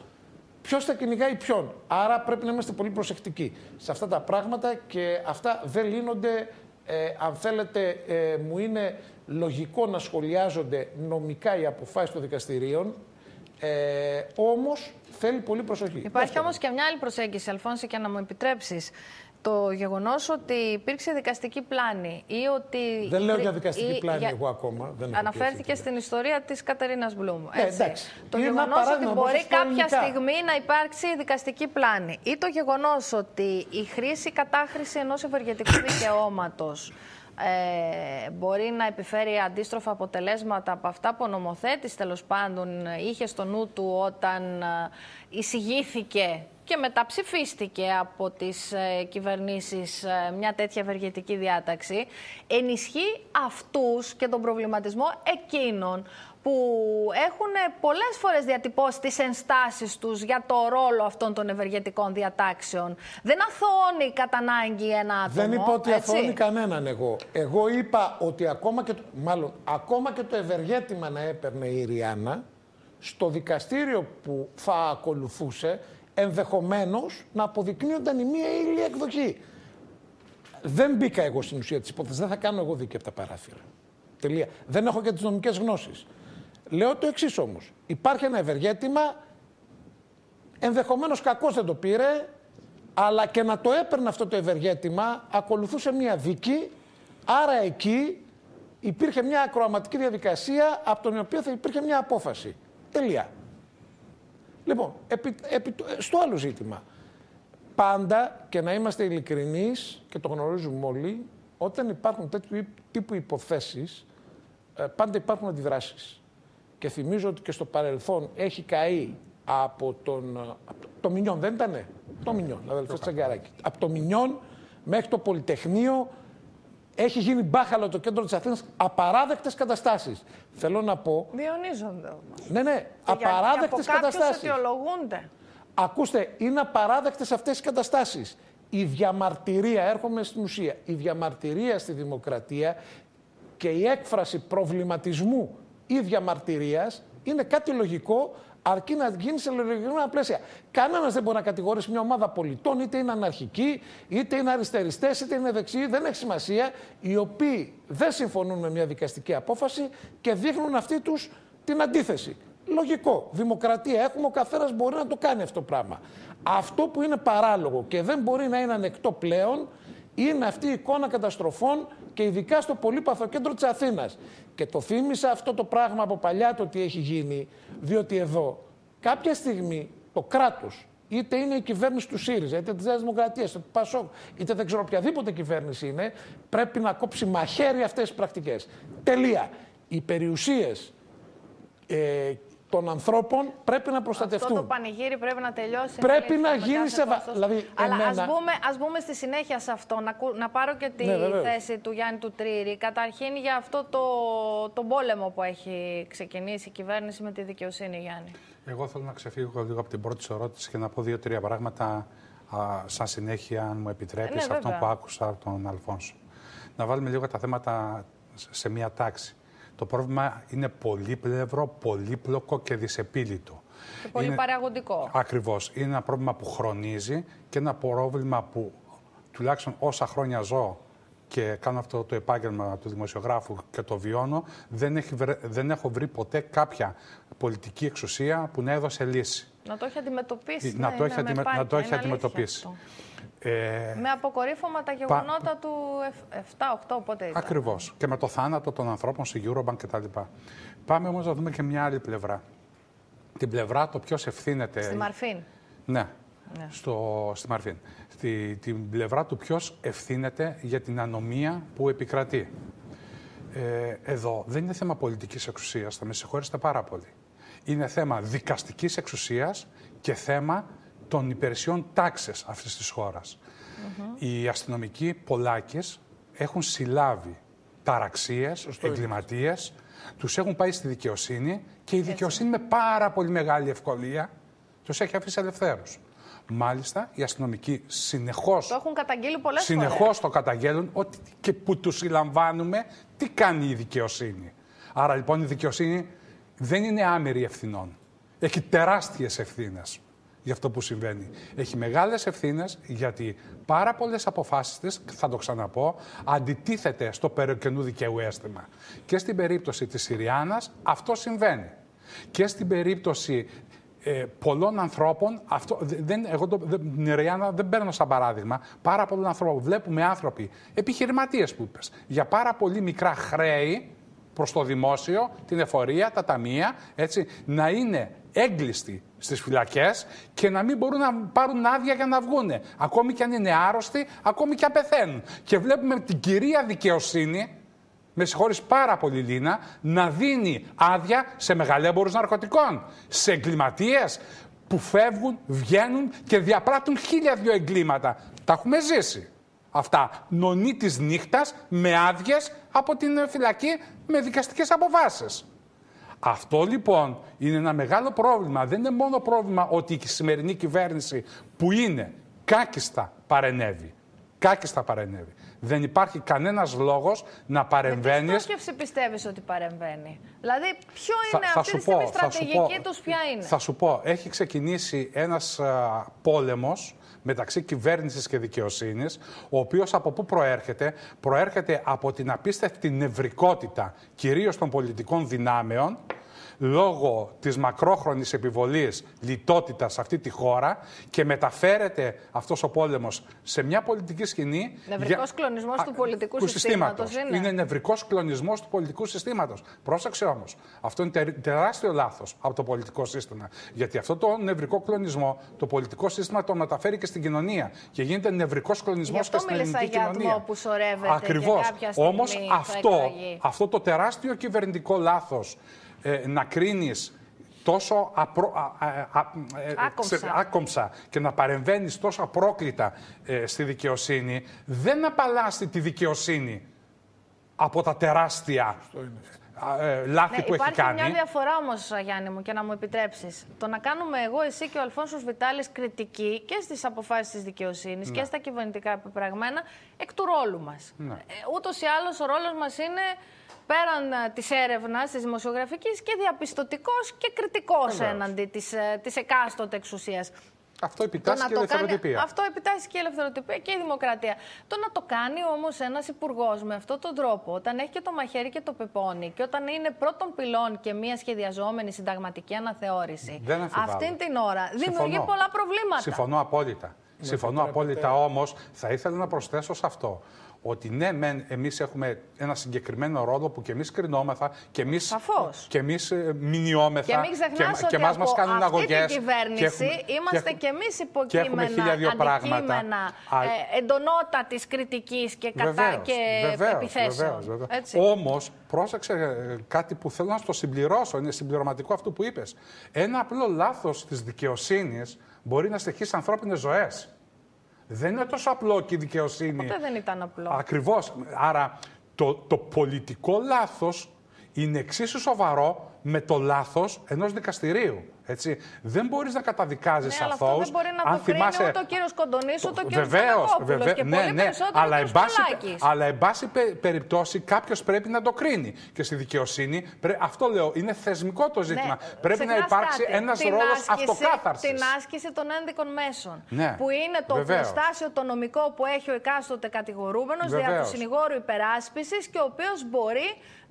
ποιος θα κυνηγάει ποιον. Άρα πρέπει να είμαστε πολύ προσεκτικοί σε αυτά τα πράγματα και αυτά δεν λύνονται. Ε, αν θέλετε, ε, μου είναι λογικό να σχολιάζονται νομικά οι αποφάσεις των δικαστηρίων, ε, όμως θέλει πολύ προσοχή. Υπάρχει όμως και μια άλλη προσέγγιση, Αλφόνση, και να μου επιτρέψεις το γεγονός ότι υπήρξε δικαστική πλάνη ή ότι. Δεν λέω για δικαστική πλάνη εγώ ακόμα. Δεν αναφέρθηκε στην ιστορία της Κατερίνας Μπλουμ. Ε, εντάξει. Το γεγονός ότι μπορεί κάποια στιγμή να υπάρξει δικαστική πλάνη ή το γεγονός ότι η χρήση κατάχρηση ενός ευεργετικού δικαιώματος ε, μπορεί να επιφέρει αντίστροφα αποτελέσματα από αυτά που ο νομοθέτης τέλος πάντων είχε στο νου του όταν ε, εισηγήθηκε και μεταψηφίστηκε από τις ε, κυβερνήσεις ε, μια τέτοια ευεργετική διάταξη, ενισχύει αυτούς και τον προβληματισμό εκείνων που έχουν πολλές φορές διατυπώσει τις ενστάσεις τους για το ρόλο αυτών των ευεργετικών διατάξεων. Δεν αθώνει κατά ανάγκη ένα άτομο. Δεν είπα ότι αθώνει κανέναν εγώ. Εγώ είπα ότι ακόμα και, το, μάλλον, ακόμα και το ευεργέτημα να έπαιρνε η Ριάννα, στο δικαστήριο που θα ακολουθούσε, ενδεχομένως να αποδεικνύονταν η μία ή η εκδοχή. Δεν μπήκα εγώ στην ουσία της υπόθεσης. Δεν θα κάνω εγώ δίκαια από τα παράθυρα. Τελεία. Δεν έχω και τις νομικές γνώσεις. Λέω το εξής όμως. Υπάρχει ένα ευεργέτημα, ενδεχομένως κακός δεν το πήρε, αλλά και να το έπαιρνε αυτό το ευεργέτημα, ακολουθούσε μια δίκη, άρα εκεί υπήρχε μια ακροαματική διαδικασία από την οποία θα υπήρχε μια απόφαση. Τελεία. Λοιπόν, επί, επί, στο άλλο ζήτημα. Πάντα και να είμαστε ειλικρινείς και το γνωρίζουμε όλοι, όταν υπάρχουν τέτοιου τύπου υποθέσεις, ε, πάντα υπάρχουν αντιδράσεις και θυμίζω ότι και στο παρελθόν έχει καεί από τον. Από το Μινιόν, δεν ήτανε; Το Μινιόν, αδελφό Τσαγκαράκη. Από το Μινιόν μέχρι το Πολυτεχνείο έχει γίνει μπάχαλο το κέντρο της Αθήνας. Απαράδεκτες καταστάσεις. Θέλω να πω. Διονύζονται όμως. Ναι, ναι. Απαράδεκτες καταστάσεις. αιτιολογούνται. Ακούστε, είναι απαράδεκτες αυτές οι καταστάσεις. Η διαμαρτυρία, έρχομαι στην ουσία, η διαμαρτυρία στη δημοκρατία και η έκφραση προβληματισμού ή διαμαρτυρίας είναι κάτι λογικό αρκεί να γίνει σε λογισμένα πλαίσια. Κανένας δεν μπορεί να κατηγορήσει μια ομάδα πολιτών, είτε είναι αναρχικοί, είτε είναι αριστεριστές, είτε είναι δεξιοί, δεν έχει σημασία, οι οποίοι δεν συμφωνούν με μια δικαστική απόφαση και δείχνουν αυτοί τους την αντίθεση. Λογικό. Δημοκρατία έχουμε, ο καθένας μπορεί να το κάνει αυτό το πράγμα. Αυτό που είναι παράλογο και δεν μπορεί να είναι ανεκτό πλέον είναι αυτή η εικόνα καταστροφών και ειδικά στο πολύπαθο κέντρο της Αθήνας. Και το θύμισα αυτό το πράγμα από παλιά το τι έχει γίνει, διότι εδώ κάποια στιγμή το κράτος, είτε είναι η κυβέρνηση του ΣΥΡΙΖΑ, είτε της Νέας Δημοκρατίας, είτε του ΠΑΣΟΚ, είτε δεν ξέρω οποιαδήποτε κυβέρνηση είναι, πρέπει να κόψει μαχαίρι αυτές τις πρακτικές. Τελεία. Οι περιουσίες ε, των ανθρώπων πρέπει να προστατευτούν. Αυτό το πανηγύρι πρέπει να τελειώσει. Πρέπει να γίνει σε Δηλαδή, Αλλά εμένα... ας, μπούμε, ας μπούμε στη συνέχεια σε αυτό, να, να πάρω και τη ναι, θέση του Γιάννη του Τρύρη. Καταρχήν για αυτό το, το πόλεμο που έχει ξεκινήσει η κυβέρνηση με τη δικαιοσύνη, Γιάννη. Εγώ θέλω να ξεφύγω λίγο από την πρώτη σου ερώτηση και να πω δύο-τρία πράγματα α, σαν συνέχεια, αν μου επιτρέπεις, ναι, αυτό που άκουσα από τον Αλφόνσο. Να βάλουμε λίγο τα θέματα σε μία τάξη. Το πρόβλημα είναι πολύπλευρο, πολύπλοκο και δυσεπίλητο. Και πολύ είναι... παραγωγικό. Ακριβώς. Είναι ένα πρόβλημα που χρονίζει και ένα πρόβλημα που τουλάχιστον όσα χρόνια ζω και κάνω αυτό το επάγγελμα του δημοσιογράφου και το βιώνω, δεν, έχει, δεν έχω βρει ποτέ κάποια πολιτική εξουσία που να έδωσε λύση. Να το έχει αντιμετωπίσει. Να, το, έχει, να το έχει αντιμετωπίσει. Ε, με αποκορύφωμα τα γεγονότα πα... του 7-8, πότε ήταν. Ακριβώς. Και με το θάνατο των ανθρώπων στη Eurobank κτλ. Πάμε όμως να δούμε και μια άλλη πλευρά. Την πλευρά το ποιος ευθύνεται. Στη Μαρφίν. Ναι. ναι. Στο, στη Μαρφίν. Στη, την πλευρά του ποιος ευθύνεται για την ανομία που επικρατεί. Ε, εδώ δεν είναι θέμα πολιτικής εξουσίας, θα με συγχωρήσετε πάρα πολύ. Είναι θέμα δικαστικής εξουσίας και θέμα των υπηρεσιών τάξης αυτής της χώρας. Οι αστυνομικοί πολλάκες έχουν συλλάβει ταραξίες, εγκληματίες, τους έχουν πάει στη δικαιοσύνη και η δικαιοσύνη με πάρα πολύ μεγάλη ευκολία τους έχει αφήσει ελευθέρους. Μάλιστα, οι αστυνομικοί συνεχώς. Το έχουν καταγγείλει πολλές φορές. Συνεχώς το καταγγέλουν ότι και που τους συλλαμβάνουμε, τι κάνει η δικαιοσύνη. Άρα λοιπόν η δικαιοσύνη δεν είναι άμερη ευθυνών. Έχει τεράστιες ευθύνες για αυτό που συμβαίνει. Έχει μεγάλες ευθύνες γιατί πάρα πολλές αποφάσεις της, θα το ξαναπώ, αντιτίθεται στο περικενού δικαίου αίσθημα. Και στην περίπτωση της Συριάνας αυτό συμβαίνει. Και στην περίπτωση ε, πολλών ανθρώπων, αυτό, δεν, εγώ το, δεν, την Ιριάννα δεν παίρνω σαν παράδειγμα, πάρα πολλών ανθρώπων. Βλέπουμε άνθρωποι, επιχειρηματίες που είπες, για πάρα πολύ μικρά χρέη προς το δημόσιο, την εφορία, τα ταμεία, έτσι, να είναι έγκλειστοι στις φυλακές και να μην μπορούν να πάρουν άδεια για να βγούνε. Ακόμη και αν είναι άρρωστοι, ακόμη και αν πεθαίνουν. Και βλέπουμε την κυρία δικαιοσύνη, με συγχωρείς πάρα πολύ Λίνα, να δίνει άδεια σε μεγαλέμπορους ναρκωτικών, σε εγκληματίες που φεύγουν, βγαίνουν και διαπράττουν χίλια δυο εγκλήματα. Τα έχουμε ζήσει. Αυτά. Νονή της νύχτας με άδειες από την φυλακή με δικαστικές αποφάσεις. Αυτό λοιπόν είναι ένα μεγάλο πρόβλημα. Δεν είναι μόνο πρόβλημα ότι η σημερινή κυβέρνηση που είναι κάκιστα παρενέβη. Κάκιστα παρενέβη. Δεν υπάρχει κανένας λόγος να παρεμβαίνεις. Τι στόχευση πιστεύεις ότι παρεμβαίνει; Δηλαδή, ποιο είναι θα, αυτή τη στιγμή η στρατηγική τους, ποια είναι; Θα σου πω, έχει ξεκινήσει ένας α, πόλεμος μεταξύ κυβέρνησης και δικαιοσύνης, ο οποίος από πού προέρχεται. Προέρχεται από την απίστευτη νευρικότητα, κυρίως των πολιτικών δυνάμεων, λόγω της μακρόχρονης επιβολής λιτότητας σε αυτή τη χώρα και μεταφέρεται αυτός ο πόλεμος σε μια πολιτική σκηνή... Νευρικός για... κλονισμός του πολιτικού συστήματος, είναι. Είναι νευρικός κλονισμός του πολιτικού συστήματος. Πρόσεξε όμως, αυτό είναι τεράστιο λάθος από το πολιτικό σύστημα. Γιατί αυτό το νευρικό κλονισμό το πολιτικό σύστημα το μεταφέρει και στην κοινωνία και γίνεται νευρικός κλονισμός και στην ελληνική για κοινωνία. που σωρεύεται Ακριβώς. Όμως αυτό, αυτό το τεράστιο κυβερνητικό λάθος ε, να κρίνεις τόσο απρο, ε, άκομψα. και να παρεμβαίνεις τόσο απρόκλητα ε, στη δικαιοσύνη, δεν απαλλάσσει τη δικαιοσύνη από τα τεράστια ε, λάθη ναι, που έχει κάνει. Υπάρχει μια διαφορά όμως, Γιάννη μου, και να μου επιτρέψεις. Το να κάνουμε εγώ, εσύ και ο Αλφόνσος Βιτάλης κριτική και στις αποφάσεις της δικαιοσύνης και Ναι. στα κυβερνητικά επιπραγμένα εκ του ρόλου μας. Ναι. Ε, Ούτως ή άλλως, ο ρόλος μας είναι πέραν της έρευνας, της δημοσιογραφικής και διαπιστωτικός και κριτικός Βεβαίως. έναντι της της εκάστοτε εξουσίας. Αυτό επιτάσσει και η ελευθεροτυπία. Αυτό επιτάσσει και η ελευθεροτυπία και η δημοκρατία. Το να το κάνει όμως ένας υπουργός με αυτόν τον τρόπο, όταν έχει και το μαχαίρι και το πεπόνι και όταν είναι πρώτον πυλών και μια σχεδιαζόμενη συνταγματική αναθεώρηση, Δεν αμφιβάλλω. αυτήν την ώρα δημιουργεί Συμφωνώ. πολλά προβλήματα. Συμφωνώ απόλυτα. Συμφωνώ απόλυτα όμως, θα ήθελα να προσθέσω σε αυτό ότι ναι, μεν εμείς έχουμε ένα συγκεκριμένο ρόλο που και εμείς κρινόμεθα και εμεί και εμείς, ε, μηνιόμεθα Και μην ξεχνάς και, ότι και μας, μας από κάνουν αυτή αγωγές την κυβέρνηση και έχουμε- είμαστε και και εμείς και έχουμε υποκείμενα, χίλια δυο πράγματα. αντικείμενα Α- ε, εντονότατης κριτικής και, κατά, Βεβαίως, και βεβαίως, επιθέσεων. βεβαίως, βεβαίως. Έτσι. Όμως, πρόσεξε ε, κάτι που θέλω να στο συμπληρώσω, είναι συμπληρωματικό αυτό που είπες. Ένα απλό λάθος της δικαιοσύνης μπορεί να στοιχήσει ανθρώπινες ζωές. Δεν είναι τόσο απλό και η δικαιοσύνη. Ποτέ δεν ήταν απλό. Ακριβώς. Άρα το, το πολιτικό λάθος είναι εξίσου σοβαρό με το λάθος ενός δικαστηρίου. Έτσι. Δεν μπορείς να καταδικάζεις Ναι, αλλά αυτό αθώους. δεν μπορεί να αν το κρίνει θυμάσαι- ούτε ο κύριος Κοντονής, ούτε ο κύριος Βεβαίως, Παναγόπουλος βεβαίως. και Ναι, πολύ ναι. περισσότερο Αλλά, ο εν κύριος πάση, Πολάκης. αλλά εν πάση πε- περιπτώσει κάποιος πρέπει να το κρίνει. Και στη δικαιοσύνη, πρέ- αυτό λέω, είναι θεσμικό το ζήτημα. Ναι, πρέπει να ξεχνάς υπάρξει κάτι. ένας Την ρόλος άσκηση- αυτοκάθαρσης. Την άσκηση των ένδικων μέσων. Ναι, Που είναι το βεβαίως. προστάσιο το νομικό που έχει ο εκάστοτε κατηγορούμενος δια του Βεβαίως. συνηγόρου υπεράσπισης και ο οποίος μπορεί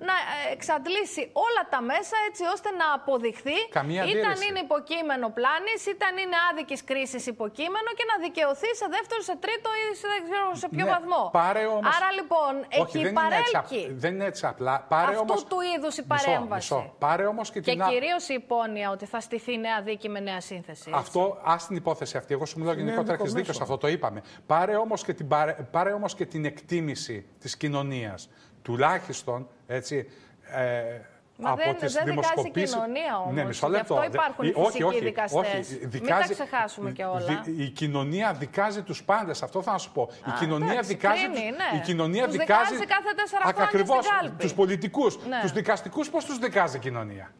να ε, εξαντλήσει όλα τα μέσα έτσι ώστε να αποδειχθεί Καμία είτε αν αντίρρηση. είναι υποκείμενο πλάνης, είτε αν είναι άδικης κρίσης υποκείμενο και να δικαιωθεί σε δεύτερο, σε τρίτο ή σε, δεν ξέρω σε ποιο Ναι, βαθμό. πάρε όμως- Άρα λοιπόν Όχι, εκεί δεν είναι, έτσι, παρέλκει απ- δεν είναι έτσι απλά. Πάρε αυτού όμως... του είδους η Μισό, παρέμβαση. μισό. Πάρε όμως και, Και την... α- κυρίως η υπόνοια ότι θα στηθεί νέα δίκη με νέα σύνθεση. έτσι. Αυτό, ας την υπόθεση αυτή. Εγώ σου μιλάω Είναι γενικότερα, ένδικο έχεις δίκιο μέσο. σε αυτό, το είπαμε. Πάρε όμως και, την, πάρε, πάρε όμως και την εκτίμηση της κοινωνίας. Τουλάχιστον έτσι. Ε, Μα από δεν, τις δεν δικάζει η δημοσκοπήσεις- κοινωνία όμως. Ναι, μισό Γι' λεπτό. αυτό Δε- υπάρχουν οι όχι, φυσικοί όχι, δικαστές. όχι. Μην τα Δικάζει- ξεχάσουμε και όλα. Δι- η κοινωνία δικάζει τους πάντες. Αυτό θα σου πω. η Α, κοινωνία εντάξει, δικάζει. κρίνει, τους- ναι. Η κοινωνία Τους δικάζει. δικάζει κάθε τέσσερα χρόνια Ακριβώς, στην κάλπη. Τους πολιτικούς. Ναι. Τους δικαστικούς πώς τους δικάζει η κοινωνία;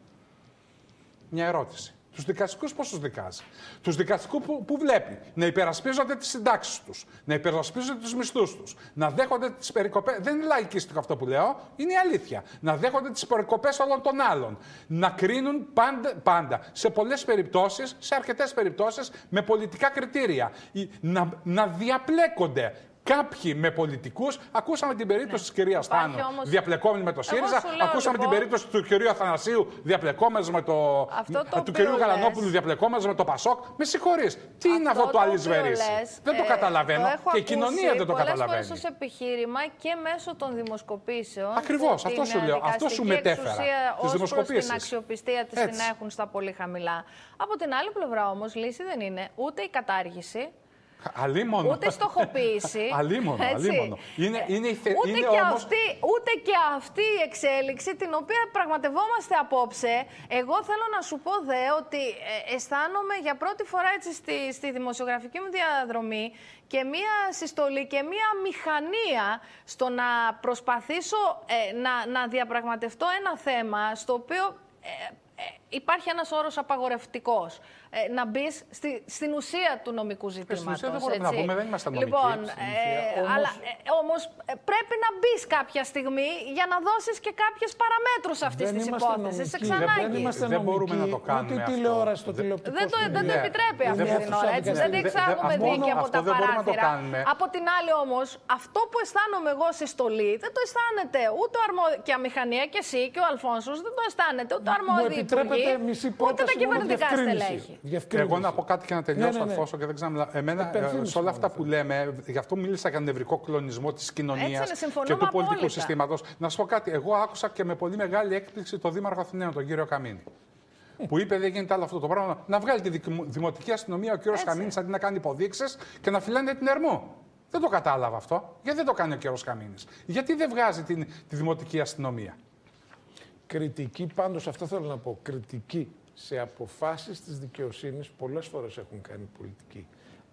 Μια ερώτηση. Τους δικαστικούς πώ του δικάζει; Τους δικαστικού που, που βλέπει; Να υπερασπίζονται τις συντάξεις τους, να υπερασπίζονται τους μισθούς τους, να δέχονται τις περικοπές. Δεν είναι λαϊκίστικο αυτό που λέω, είναι η αλήθεια. Να δέχονται τις περικοπές όλων των άλλων. Να κρίνουν πάντα, πάντα σε πολλές περιπτώσεις, σε αρκετές περιπτώσεις, με πολιτικά κριτήρια. Να, να διαπλέκονται Κάποιοι με πολιτικούς, ακούσαμε την περίπτωση ναι. τη κυρία Θάνο όμως... διαπλεκόμενη με το ΣΥΡΙΖΑ, ακούσαμε την λοιπόν- περίπτωση του κυρίου Αθανασίου διαπλεκόμενος με το. το του κυρίου Γαλανόπουλου διαπλεκόμενος με το Πασόκ. Με συγχωρείς. Τι είναι αυτό το αλυσβερή. Δεν το ε, καταλαβαίνω. και η κοινωνία δεν το καταλαβαίνει. Πολλές φορές ως επιχείρημα και μέσω των δημοσκοπήσεων. Ακριβώς, αυτό σου λέω. Αυτό σου μετέφερα. Τις δημοσκοπήσει. Την αξιοπιστία της την έχουν στα πολύ χαμηλά. Από την άλλη πλευρά όμως λύση δεν είναι ούτε η κατάργηση Αλίμονο. Ούτε στοχοποίηση. αλίμονο, αλίμονο. Είναι, είναι, ούτε, είναι και όμως... αυτή, ούτε και αυτή η εξέλιξη την οποία πραγματευόμαστε απόψε. Εγώ θέλω να σου πω δε ότι ε, αισθάνομαι για πρώτη φορά έτσι στη, στη δημοσιογραφική μου διαδρομή και μία συστολή και μία μηχανία στο να προσπαθήσω ε, να, να διαπραγματευτώ ένα θέμα στο οποίο ε, υπάρχει ένας όρος απαγορευτικός. Ε, να μπεις στη, στην ουσία του νομικού ζητήματος. Στην ουσία δεν μπορούμε να πούμε, δεν είμαστε νομικοί. Λοιπόν, ε, όμως... αλλά ε, όμως ε, πρέπει να μπεις κάποια στιγμή για να δώσεις και κάποιες παραμέτρους αυτής της υπόθεσης. Σε Δεν, είμαστε δεν μπορούμε να το κάνουμε ούτε τηλεόραση στο τηλεοπτικό Δεν το, δεν το επιτρέπει αυτή την ώρα, έτσι. Δεν διεξάγουμε δίκη από τα παράθυρα. Από την άλλη όμως, αυτό που αισθάνομαι εγώ σε στολή, δεν το αισθάνεται ούτε ο αρμόδιο και αμηχανία και εσύ και ο Αλφόνσος, δεν το αισθάνεται ούτε ο αρμόδιο υπουργοί, ούτε τα κυβερνητικά στελέχη. Εγώ να πω κάτι και να τελειώσω, ναι, ναι, ναι. και δεν ξέρω. Εμένα, ε, σε όλα αυτά που λέμε, γι' αυτό μίλησα για νευρικό κλονισμό της κοινωνίας και του πολιτικού συστήματος. Να σου πω κάτι. Εγώ άκουσα και με πολύ μεγάλη έκπληξη τον Δήμαρχο Αθηναίων, τον κύριο Καμίνη. Που είπε δεν γίνεται άλλο αυτό το πράγμα. Να βγάλει τη δημοτική αστυνομία ο κύριος Καμίνης αντί να κάνει υποδείξεις και να φυλάνε την ερμό. Δεν το κατάλαβα αυτό. Γιατί δεν το κάνει ο κύριος Καμίνης. Γιατί δεν βγάζει την, τη δημοτική αστυνομία. Κριτική, πάντως αυτό θέλω να πω, κριτική σε αποφάσεις της δικαιοσύνης πολλές φορές έχουν κάνει πολιτική.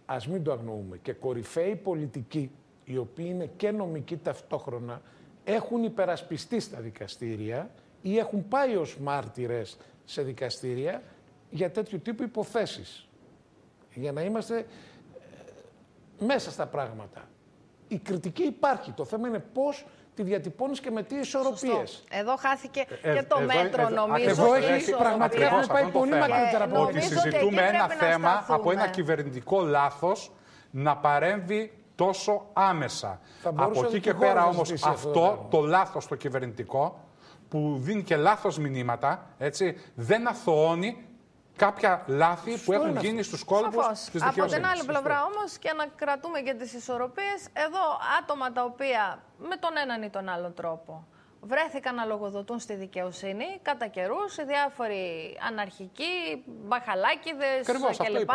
Ας μην το αγνοούμε. Και κορυφαίοι πολιτικοί, οι οποίοι είναι και νομικοί ταυτόχρονα, έχουν υπερασπιστεί στα δικαστήρια ή έχουν πάει ως μάρτυρες σε δικαστήρια για τέτοιου τύπου υποθέσεις. Για να είμαστε ε, μέσα στα πράγματα. Η κριτική υπάρχει. Το θέμα είναι πώς τη διατυπώνεις και με τι ισορροπίες. Εδώ χάθηκε ε, και το μέτρο, νομίζω. Εδώ έχει πραγματικά έχουν πάει πολύ μακρύτερα από ό,τι συζητούμε ένα θέμα από ένα κυβερνητικό λάθος να παρέμβει τόσο άμεσα. Από εκεί και πέρα όμως αυτό το λάθος το κυβερνητικό που δίνει και λάθος μηνύματα, έτσι, δεν αθωώνει κάποια λάθη που έχουν γίνει στους κόλπους της δικαιοσύνης. Από την άλλη πλευρά όμως και να κρατούμε και τις ισορροπίες, εδώ άτομα τα οποία με τον έναν ή τον άλλον τρόπο βρέθηκαν να λογοδοτούν στη δικαιοσύνη κατά καιρούς οι διάφοροι αναρχικοί, μπαχαλάκιδε κλπ.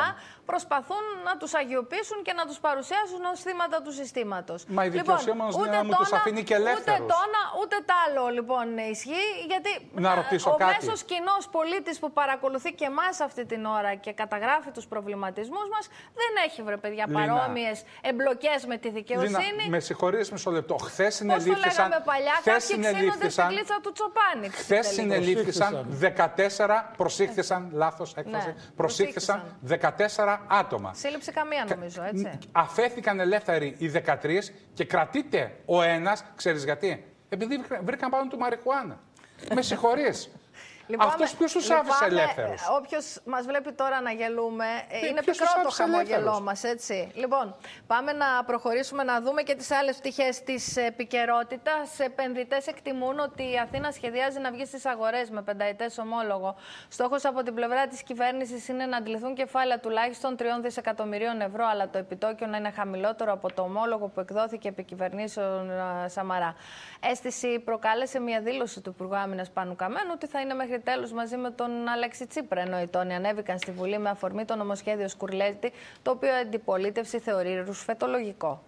Προσπαθούν να τους αγιοποιήσουν και να τους παρουσιάσουν ως θύματα του συστήματος. Μα η δικαιοσύνη λοιπόν, ούτε μου τους αφήνει και ελεύθερους. Ούτε το ένα ούτε το άλλο λοιπόν ισχύει. Γιατί να ρωτήσω ο κάτι. μέσος κοινός πολίτης που παρακολουθεί και εμάς αυτή την ώρα και καταγράφει τους προβληματισμούς μας δεν έχει βρε παιδιά παρόμοιες εμπλοκές με τη δικαιοσύνη. Λίνα, με συγχωρείτε μισό λεπτό. Χθες συνελήφθησαν. Πώς το λέγαμε παλιά, κάποιοι συνελήφθησαν. του Τσοπάνη. Χθες συνελήφθησαν 14, προσήχθησαν, λάθος έκφραση, ναι, προσήχθησαν 14 άτομα. Σύλληψη καμία νομίζω, έτσι. Αφέθηκαν ελεύθεροι οι 13 και κρατείται ο ένας, ξέρεις γιατί. Επειδή βρήκαν πάνω του μαριχουάνα. Με συγχωρείς. Λοιπόν, Αυτός ποιος τους άφησε ελεύθερου. Όποιος μας βλέπει τώρα να γελούμε, ε, είναι πικρό το χαμόγελό μας, έτσι. Λοιπόν, πάμε να προχωρήσουμε να δούμε και τις άλλες πτυχές της επικαιρότητας. Επενδυτές εκτιμούν ότι η Αθήνα σχεδιάζει να βγει στις αγορές με πενταετές ομόλογο. Στόχος από την πλευρά της κυβέρνησης είναι να αντιληφθούν κεφάλαια τουλάχιστον 3 δισεκατομμυρίων ευρώ, αλλά το επιτόκιο να είναι χαμηλότερο από το ομόλογο που εκδόθηκε επί κυβερνήσεων Σαμαρά. Αίσθηση προκάλεσε μια δήλωση του Υπουργού Άμυνας Πάνου Καμένου ότι θα είναι μέχρι τέλου μαζί με τον Αλέξη Τσίπρα. Ενώ οι τόνοι ανέβηκαν στη Βουλή με αφορμή το νομοσχέδιο Σκουρλέτη, το οποίο η αντιπολίτευση θεωρεί ρουσφετολογικό.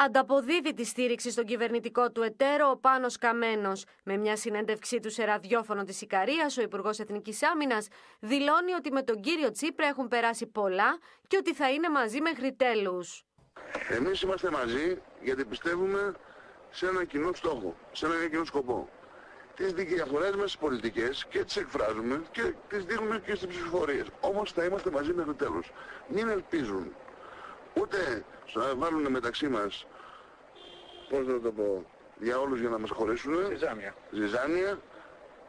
Ανταποδίδει τη στήριξη στον κυβερνητικό του εταίρο ο Πάνος Καμένος. Με μια συνέντευξή του σε ραδιόφωνο της Ικαρίας, ο Υπουργός Εθνικής Άμυνας δηλώνει ότι με τον κύριο Τσίπρα έχουν περάσει πολλά και ότι θα είναι μαζί μέχρι τέλους. Εμείς είμαστε μαζί γιατί πιστεύουμε σε ένα κοινό στόχο, σε ένα κοινό σκοπό τις διαφορές μας πολιτικές και τις εκφράζουμε και τις δίνουμε και στις ψηφοφορίες. Όμως θα είμαστε μαζί μέχρι το τέλος. Μην ελπίζουν ούτε να βάλουν μεταξύ μας, πώς να το πω, για όλους για να μας χωρίσουν. Ζυζάνια. Ζυζάνια,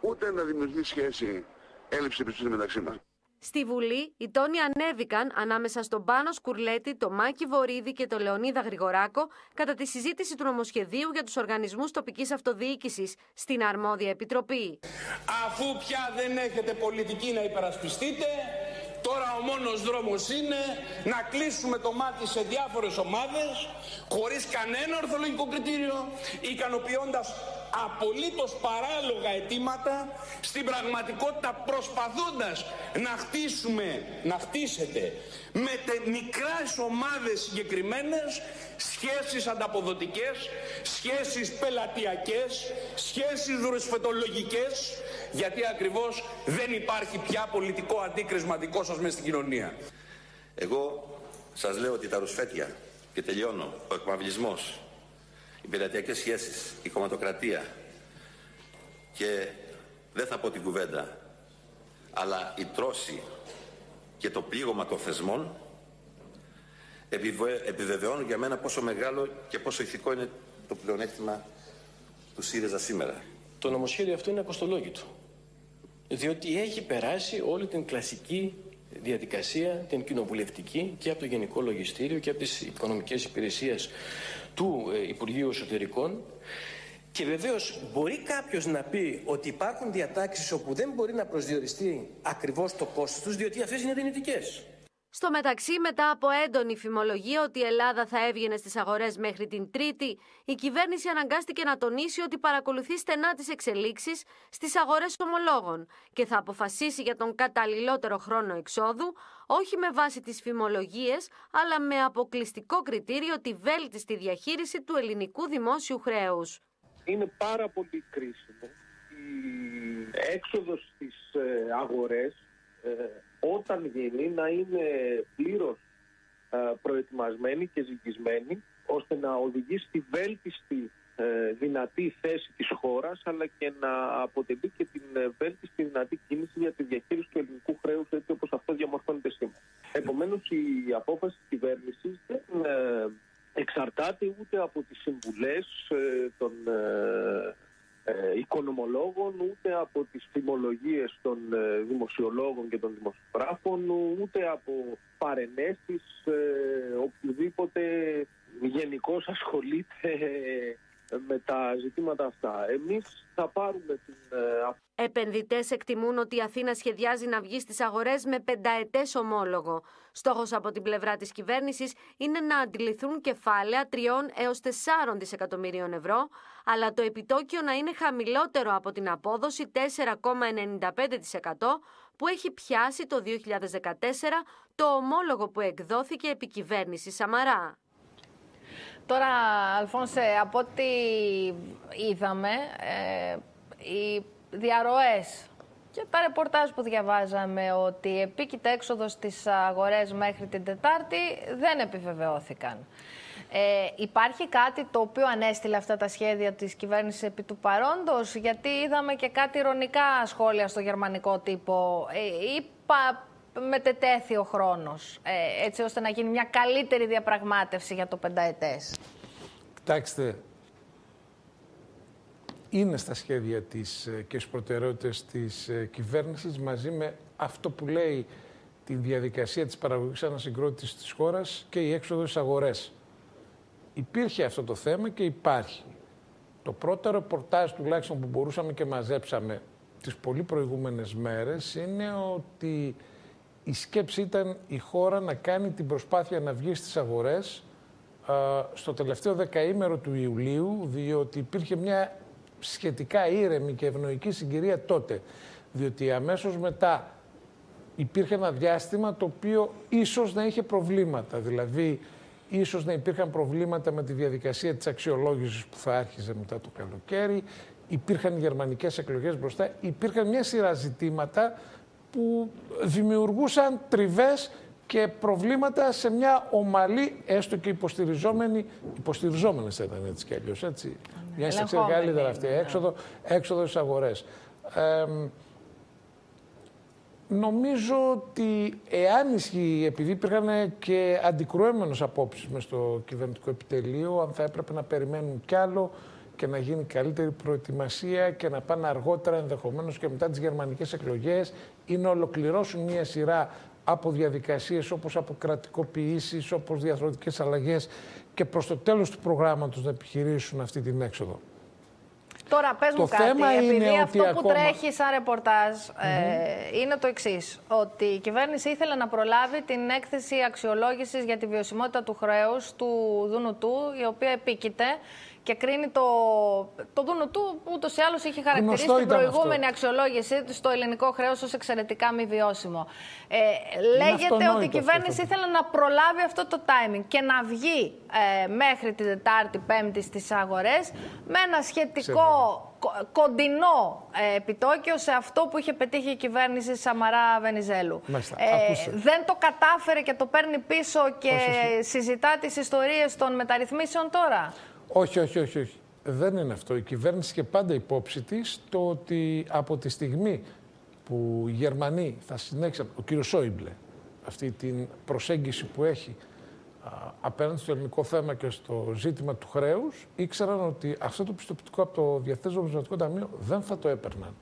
ούτε να δημιουργεί σχέση έλλειψη εμπιστοσύνη μεταξύ μας. Στη Βουλή, οι τόνοι ανέβηκαν ανάμεσα στον Πάνος Σκουρλέτη, τον Μάκη Βορύδη και τον Λεωνίδα Γρηγοράκο κατά τη συζήτηση του νομοσχεδίου για τους οργανισμούς τοπικής αυτοδιοίκησης στην αρμόδια επιτροπή. Αφού πια δεν έχετε πολιτική να υπερασπιστείτε, Τώρα ο μόνος δρόμος είναι να κλείσουμε το μάτι σε διάφορες ομάδες χωρίς κανένα ορθολογικό κριτήριο, ικανοποιώντας απολύτως παράλογα αιτήματα, στην πραγματικότητα προσπαθώντας να χτίσουμε, να χτίσετε με τε, μικρές ομάδες συγκεκριμένες σχέσεις ανταποδοτικές, σχέσεις πελατειακές, σχέσεις δροσφετολογικές, γιατί ακριβώς δεν υπάρχει πια πολιτικό αντίκρισμα δικό σας μέσα στην κοινωνία. Εγώ σας λέω ότι τα ρουσφέτια, και τελειώνω, ο εκμαυλισμός, οι πελατειακές σχέσεις, η κομματοκρατία και δεν θα πω την κουβέντα, αλλά η τρώση και το πλήγωμα των θεσμών επιβεβαιώνουν για μένα πόσο μεγάλο και πόσο ηθικό είναι το πλεονέκτημα του ΣΥΡΙΖΑ σήμερα. Το νομοσχέδιο αυτό είναι ακοστολόγητο. Διότι έχει περάσει όλη την κλασική διαδικασία, την κοινοβουλευτική και από το Γενικό Λογιστήριο και από τις οικονομικές υπηρεσίες του ε, Υπουργείου Εσωτερικών και βεβαίως μπορεί κάποιος να πει ότι υπάρχουν διατάξεις όπου δεν μπορεί να προσδιοριστεί ακριβώς το κόστος τους διότι αυτές είναι δυνητικές. Στο μεταξύ, μετά από έντονη φημολογία ότι η Ελλάδα θα έβγαινε στις αγορές μέχρι την Τρίτη, η κυβέρνηση αναγκάστηκε να τονίσει ότι παρακολουθεί στενά τις εξελίξεις στις αγορές ομολόγων και θα αποφασίσει για τον καταλληλότερο χρόνο εξόδου, όχι με βάση τις φημολογίες, αλλά με αποκλειστικό κριτήριο τη βέλτιστη διαχείριση του ελληνικού δημόσιου χρέους. Είναι πάρα πολύ κρίσιμο η έξοδος στις ε, αγορές ε, όταν γίνει να είναι πλήρως ε, προετοιμασμένη και ζυγισμένη ώστε να οδηγήσει στη βέλτιστη ε, δυνατή θέση της χώρας αλλά και να αποτελεί και την ε, βέλτιστη δυνατή κίνηση για τη διαχείριση του ελληνικού χρέους έτσι όπως αυτό διαμορφώνεται σήμερα. Επομένως η απόφαση της κυβέρνησης δεν εξαρτάται ούτε από τις συμβουλές των ε, οικονομολόγων, ούτε από τις φημολογίες των ε, δημοσιολόγων και των δημοσιογράφων, ούτε από παρενέσεις ε, οποιοδήποτε γενικώ ασχολείται με τα ζητήματα αυτά. Εμείς θα πάρουμε την... Επενδυτές εκτιμούν ότι η Αθήνα σχεδιάζει να βγει στις αγορές με πενταετές ομόλογο. Στόχος από την πλευρά της κυβέρνησης είναι να αντιληθούν κεφάλαια 3 έως 4 δισεκατομμυρίων ευρώ, αλλά το επιτόκιο να είναι χαμηλότερο από την απόδοση 4,95% που έχει πιάσει το 2014 το ομόλογο που εκδόθηκε επί κυβέρνησης Σαμαρά. Τώρα, Αλφόνσε, από ό,τι είδαμε, ε, οι διαρροές και τα ρεπορτάζ που διαβάζαμε ότι η επίκειται έξοδος στις αγορές μέχρι την Τετάρτη δεν επιβεβαιώθηκαν. Ε, υπάρχει κάτι το οποίο ανέστηλε αυτά τα σχέδια της κυβέρνησης επί του παρόντος, γιατί είδαμε και κάτι ηρωνικά σχόλια στο γερμανικό τύπο. Ε, είπα μετετέθη ο χρόνος, ε, έτσι ώστε να γίνει μια καλύτερη διαπραγμάτευση για το πενταετές. Κοιτάξτε, είναι στα σχέδια της ε, και στις προτεραιότητες της ε, κυβέρνησης μαζί με αυτό που λέει τη διαδικασία της παραγωγής ανασυγκρότησης της χώρας και η έξοδο στις αγορές. Υπήρχε αυτό το θέμα και υπάρχει. Το πρώτο ρεπορτάζ τουλάχιστον που μπορούσαμε και μαζέψαμε τις πολύ προηγούμενες μέρες είναι ότι η σκέψη ήταν η χώρα να κάνει την προσπάθεια να βγει στις αγορές στο τελευταίο δεκαήμερο του Ιουλίου, διότι υπήρχε μια σχετικά ήρεμη και ευνοϊκή συγκυρία τότε. Διότι αμέσως μετά υπήρχε ένα διάστημα το οποίο ίσως να είχε προβλήματα. Δηλαδή, ίσως να υπήρχαν προβλήματα με τη διαδικασία της αξιολόγησης που θα άρχιζε μετά το καλοκαίρι. Υπήρχαν γερμανικές εκλογές μπροστά. Υπήρχαν μια σειρά ζητήματα που δημιουργούσαν τριβές και προβλήματα σε μια ομαλή, έστω και υποστηριζόμενη, υποστηριζόμενες θα ήταν έτσι κι αλλιώς, έτσι. Μια ξέρει καλύτερα αυτή, έξοδο, έξοδο στις αγορές. νομίζω ότι εάν ισχύει, επειδή υπήρχαν και αντικρουόμενες απόψεις μες στο κυβερνητικό επιτελείο, αν θα έπρεπε να περιμένουν κι άλλο και να γίνει καλύτερη προετοιμασία και να πάνε αργότερα ενδεχομένως και μετά τις γερμανικές εκλογές ή να ολοκληρώσουν μια σειρά από διαδικασίες όπως αποκρατικοποιήσεις, όπως διαθροτικές αλλαγές και προς το τέλος του προγράμματος να επιχειρήσουν αυτή την έξοδο. Τώρα πες το μου κάτι, θέμα επειδή είναι αυτό ότι που ακόμα... τρέχει σαν ρεπορτάζ ε, είναι το εξής. ότι η κυβέρνηση ήθελε να προλάβει την έκθεση αξιολόγησης για τη βιωσιμότητα του χρέους του Δούνου του, η οποία επίκειται και κρίνει το, το δούνο του που ούτως ή άλλως είχε χαρακτηρίσει την προηγούμενη αυτό. αξιολόγησή του στο ελληνικό χρέος ως εξαιρετικά μη βιώσιμο. Ε, λέγεται ότι η κυβέρνηση ήθελε να προλάβει αυτό το timing και να βγει ε, μέχρι την Τετάρτη, Πέμπτη στις αγορές με ένα σχετικό κοντινό ε, επιτόκιο σε αυτό που είχε πετύχει η κυβέρνηση Σαμαρά Βενιζέλου. ε, δεν το κατάφερε και το παίρνει πίσω και συζητά τις ιστορίες των μεταρρυθμίσεων τώρα; Όχι, όχι, όχι, όχι. Δεν είναι αυτό. Η κυβέρνηση είχε πάντα υπόψη της το ότι από τη στιγμή που οι Γερμανοί θα συνέχισαν, ο κύριος Σόιμπλε, αυτή την προσέγγιση που έχει α, απέναντι στο ελληνικό θέμα και στο ζήτημα του χρέους, ήξεραν ότι αυτό το πιστοποιητικό από το Διεθνές Νομισματικό Ταμείο δεν θα το έπαιρναν.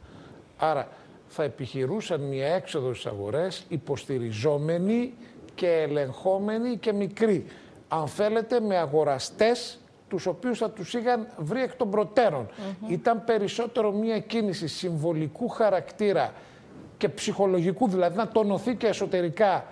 Άρα θα επιχειρούσαν μια έξοδο στις αγορές υποστηριζόμενη και ελεγχόμενη και μικρή. Αν θέλετε με αγοραστές τους οποίους θα τους είχαν βρει εκ των προτέρων. Ήταν περισσότερο μια κίνηση συμβολικού χαρακτήρα και ψυχολογικού, δηλαδή να τονωθεί και εσωτερικά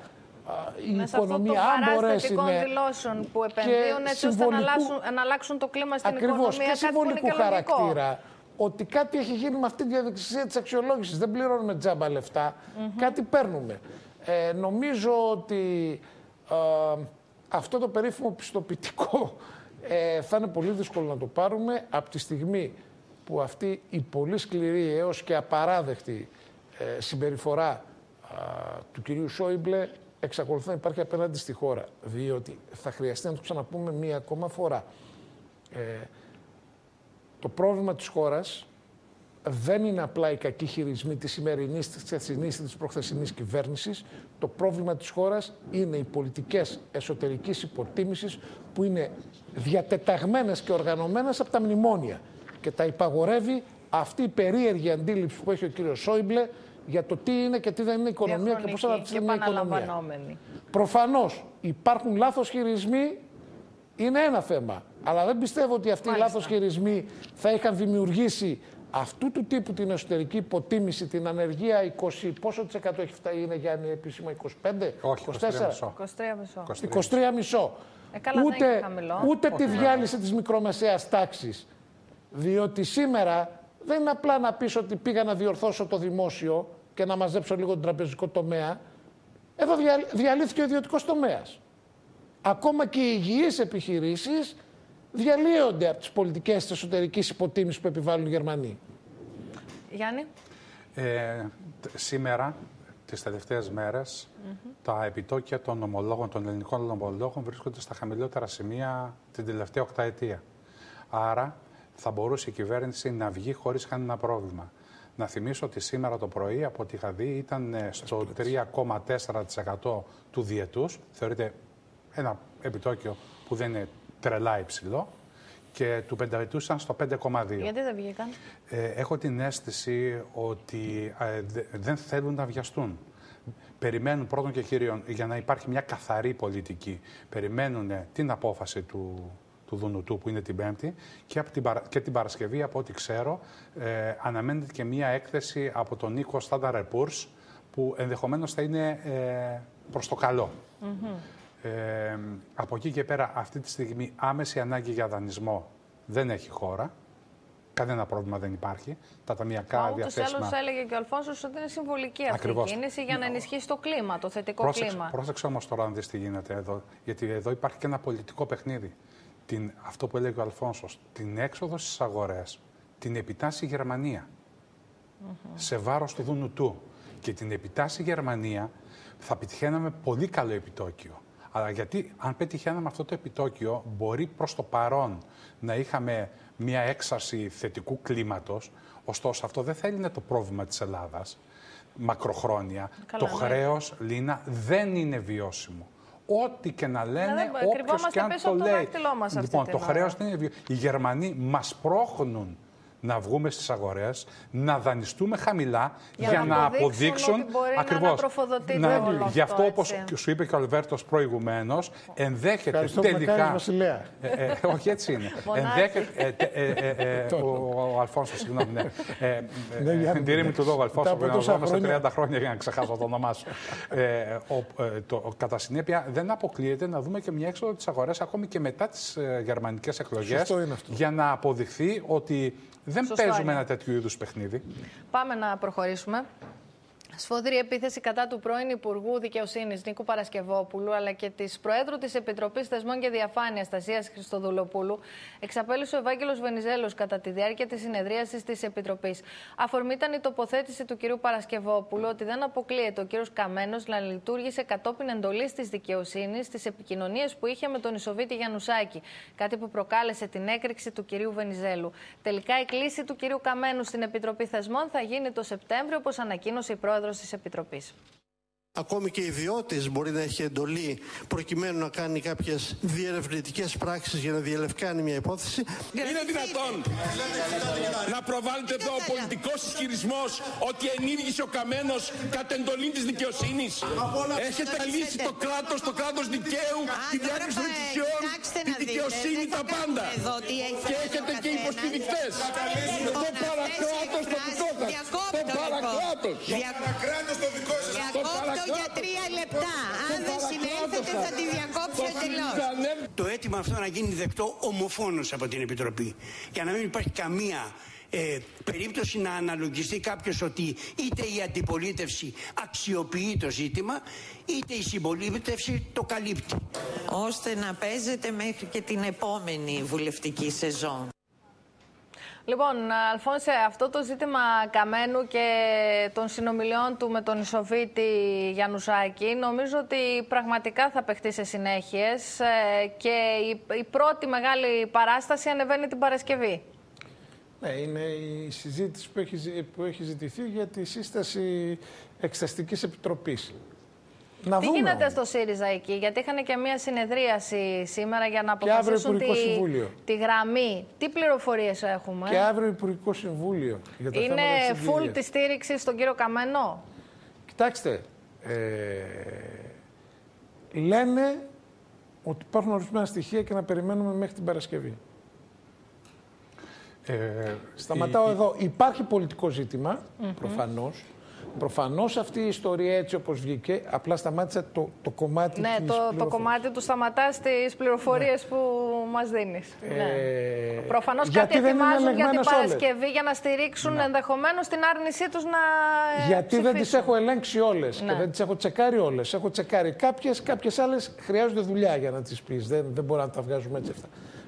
η Μέσα οικονομία, αυτό αν μπορέσει ναι. δηλώσεων που επενδύουν έτσι ώστε να αλλάξουν, να αλλάξουν το κλίμα στην ακριβώς, οικονομία. και συμβολικού χαρακτήρα. Ότι κάτι έχει γίνει με αυτή τη διαδικασία της αξιολόγησης. Δεν πληρώνουμε τζάμπα λεφτά, κάτι παίρνουμε. Ε, νομίζω ότι ε, αυτό το περίφημο πιστοποιητικό ε, θα είναι πολύ δύσκολο να το πάρουμε από τη στιγμή που αυτή η πολύ σκληρή έως και απαράδεκτη ε, συμπεριφορά του κυρίου Σόιμπλε εξακολουθεί να υπάρχει απέναντι στη χώρα. Διότι θα χρειαστεί να το ξαναπούμε μία ακόμα φορά. Ε, το πρόβλημα της χώρας δεν είναι απλά οι κακοί χειρισμοί της σημερινής, της χθεσινής και της προχθεσινής κυβέρνησης. Το πρόβλημα της χώρας είναι οι πολιτικές εσωτερικής υποτίμησης που είναι διατεταγμένες και οργανωμένες από τα μνημόνια. Και τα υπαγορεύει αυτή η περίεργη αντίληψη που έχει ο κύριος Σόιμπλε για το τι είναι και τι δεν είναι οικονομία και πώς θα είναι μια οικονομία. Προφανώς υπάρχουν λάθος χειρισμοί, είναι ένα θέμα. Αλλά δεν πιστεύω ότι αυτοί οι λάθος χειρισμοί θα είχαν δημιουργήσει αυτού του τύπου την εσωτερική υποτίμηση, την ανεργία 20, πόσο της εκατό έχει φτάσει, είναι Γιάννη επίσημα, 25, Όχι, 24, 23 23 μισό. Ε, καλά, ούτε χαμηλό. ούτε τη διάλυση της μικρομεσαίας τάξης. Διότι σήμερα δεν είναι απλά να πεις ότι πήγα να διορθώσω το δημόσιο και να μαζέψω λίγο τον τραπεζικό τομέα. Εδώ διαλύθηκε ο ιδιωτικός τομέας. Ακόμα και οι υγιείς επιχειρήσεις διαλύονται από τις πολιτικές της εσωτερικής υποτίμησης που επιβάλλουν οι Γερμανοί. Γιάννη. Ε, σήμερα, τις τελευταίες μέρες, τα επιτόκια των ομολόγων, των ελληνικών ομολόγων βρίσκονται στα χαμηλότερα σημεία την τελευταία οκταετία. Άρα θα μπορούσε η κυβέρνηση να βγει χωρίς κανένα πρόβλημα. Να θυμίσω ότι σήμερα το πρωί, από ό,τι είχα δει, ήταν ε, στο 3,4% του διετούς. Θεωρείται ένα επιτόκιο που δεν είναι τρελά υψηλό και του πενταετού ήταν στο 5,2. Γιατί δεν βγήκαν; Ε, έχω την αίσθηση ότι ε, δεν θέλουν να βιαστούν. Περιμένουν πρώτον και κυρίων για να υπάρχει μια καθαρή πολιτική. Περιμένουν την απόφαση του, του Δουνουτού που είναι την Πέμπτη και, από την, και την Παρασκευή, από ό,τι ξέρω, ε, αναμένεται και μια έκθεση από τον Νίκο Στάνταρ Πούρς που ενδεχομένως θα είναι ε, προς το καλό. Ε, από εκεί και πέρα, αυτή τη στιγμή άμεση ανάγκη για δανεισμό δεν έχει χώρα. Κανένα πρόβλημα δεν υπάρχει. Τα ταμιακά Μα, διαθέσιμα... Ούτως έλεγε και ο Αλφόνσος ότι είναι συμβολική αυτή Ακριβώς. η κίνηση για να ενισχύσει το κλίμα, το θετικό πρόσεξε, κλίμα. Πρόσεξε όμως τώρα να δεις τι γίνεται εδώ. Γιατί εδώ υπάρχει και ένα πολιτικό παιχνίδι. Την, αυτό που έλεγε ο Αλφόνσος, την έξοδο στις αγορές, την επιτάσσει η Γερμανία. Σε βάρος του Δουνουτού. Και την επιτάσσει η Γερμανία θα πετυχαίναμε πολύ καλό επιτόκιο. Αλλά γιατί αν πετυχαίναμε αυτό το επιτόκιο, μπορεί προς το παρόν να είχαμε μια έξαρση θετικού κλίματος, ωστόσο αυτό δεν θα είναι το πρόβλημα της Ελλάδας μακροχρόνια. το ναι. χρέος, Λίνα, δεν είναι βιώσιμο. Ό,τι και να λένε, δεν όποιος κρυβόμαστε και αν πίσω το από το λέει. δάχτυλό μας αυτή λοιπόν, την το ώρα. χρέος δεν είναι βιώσιμο. Οι Γερμανοί μας πρόχνουν να βγούμε στις αγορές, να δανειστούμε χαμηλά Για για, να να αποδείξουν αποδείξουν ότι μπορεί να ακριβώς. ανατροφοδοτείται όλο γι' αυτό, αυτό, όπως έτσι. σου είπε και ο Αλβέρτος προηγουμένως, ενδέχεται Ευχαριστώ που με τελικά... κάνεις βασιλέα. Ε, ε, όχι, έτσι είναι. Μονάρχη. ενδέχεται... ε, τε- ε, ε, ε, ο, ο Αλφόνσος, συγγνώμη, ναι. Ε, ε, Ναι, για να- Την τιμή του λόγου, Αλφόνσο, Μετά από πρέπει να τόσα δούμε σε χρόνια. 30 χρόνια για να ξεχάσω το όνομά σου. Ε, ο, ε, το, κατά συνέπεια, δεν αποκλείεται να δούμε και μια έξοδο της αγοράς ακόμη και μετά τις ε, γερμανικές εκλογές. Σωστό είναι αυτό. Για να αποδειχθεί ότι δεν Σωστό παίζουμε είναι. ένα τέτοιο είδους παιχνίδι. Πάμε να προχωρήσουμε. Σφοδρή επίθεση κατά του πρώην Υπουργού Δικαιοσύνης Νίκου Παρασκευόπουλου αλλά και της Προέδρου της Επιτροπής Θεσμών και Διαφάνειας Τασία Χριστοδουλοπούλου εξαπέλυσε ο Ευάγγελος Βενιζέλος κατά τη διάρκεια της συνεδρίασης της Επιτροπής. Αφορμή ήταν η τοποθέτηση του κ. Παρασκευόπουλου ότι δεν αποκλείεται ο κ. Καμένος να λειτουργήσε κατόπιν εντολής της δικαιοσύνης στις επικοινωνίες που είχε με τον Ισοβίτη Γιανουσάκη. Κάτι που προκάλεσε την έκρηξη του κ. Βενιζέλου. Τελικά η κλίση του κ. Καμένου στην Επιτροπή Θεσμών θα γίνει το Σεπτέμβριο, όπως ανακοίνωσε η πρόεδρος της Επιτροπής. Ακόμη και ιδιώτη μπορεί να έχει εντολή προκειμένου να κάνει κάποιες διερευνητικές πράξεις για να διελευκάνει μια υπόθεση. Είναι δυνατόν να προβάλλεται εδώ ο πολιτικός ισχυρισμός ότι ενήργησε ο Καμένος κατ' εντολή της δικαιοσύνης; Έχετε λύσει το κράτος, το κράτος δικαίου, τη διάκριση των εξουσιών, τη δικαιοσύνη, τα πάντα. Και έχετε και υποστηρικτές. Το παρακράτος το δικό σα. Το παρακράτος. Το Διακόπτω για τρία λεπτά. Αν δεν συνέλθετε θα τη διακόψω εντελώς. Το αίτημα αυτό να γίνει δεκτό ομοφόνος από την Επιτροπή. Για να μην υπάρχει καμία ε, περίπτωση να αναλογιστεί κάποιος ότι είτε η αντιπολίτευση αξιοποιεί το ζήτημα, είτε η συμπολίτευση το καλύπτει. Ώστε να παίζετε μέχρι και την επόμενη βουλευτική σεζόν. Λοιπόν, Αλφόνσε, αυτό το ζήτημα Καμένου και των συνομιλιών του με τον Ισοβίτη Γιαννουσάκη νομίζω ότι πραγματικά θα παιχτεί σε συνέχειες ε, και η, η πρώτη μεγάλη παράσταση ανεβαίνει την Παρασκευή. Ναι, είναι η συζήτηση που έχει, ζη- που έχει ζητηθεί για τη σύσταση Εξεταστικής Επιτροπής. Να Τι δούμε γίνεται όμως. στο ΣΥΡΙΖΑ εκεί, γιατί είχαν και μία συνεδρίαση σήμερα για να Και αύριο αποφασίσουν Υπουργικό τη, Συμβούλιο. τη γραμμή. Τι πληροφορίες έχουμε; Και αύριο Υπουργικό Συμβούλιο για τα Είναι θέματα της full συγκυρίας. τη στήριξη στον κύριο Καμένο; Κοιτάξτε, ε, λένε ότι υπάρχουν ορισμένα στοιχεία και να περιμένουμε μέχρι την Παρασκευή. Ε, Σταματάω η- εδώ. Υπάρχει πολιτικό ζήτημα, Μμμ. προφανώς. Προφανώς αυτή η ιστορία έτσι όπως βγήκε, απλά σταμάτησε το, το κομμάτι Ναι, της το, το πληροφορίας. κομμάτι του σταματάς στι πληροφορίες που μας δίνεις. Ναι. Ε, Προφανώς γιατί κάτι δεν είναι ετοιμάζουν για την ελεγμένες όλες; Παρασκευή για να στηρίξουν Ναι. ενδεχομένως την άρνησή τους να. ε, Γιατί δεν τις ψηφίσουν. έχω ελέγξει όλες Ναι. και δεν τις έχω τσεκάρει όλες. Έχω τσεκάρει κάποιες, κάποιες άλλες χρειάζονται δουλειά για να τις πεις. Δεν, δεν μπορούμε να τα βγάζουμε έτσι αυτά.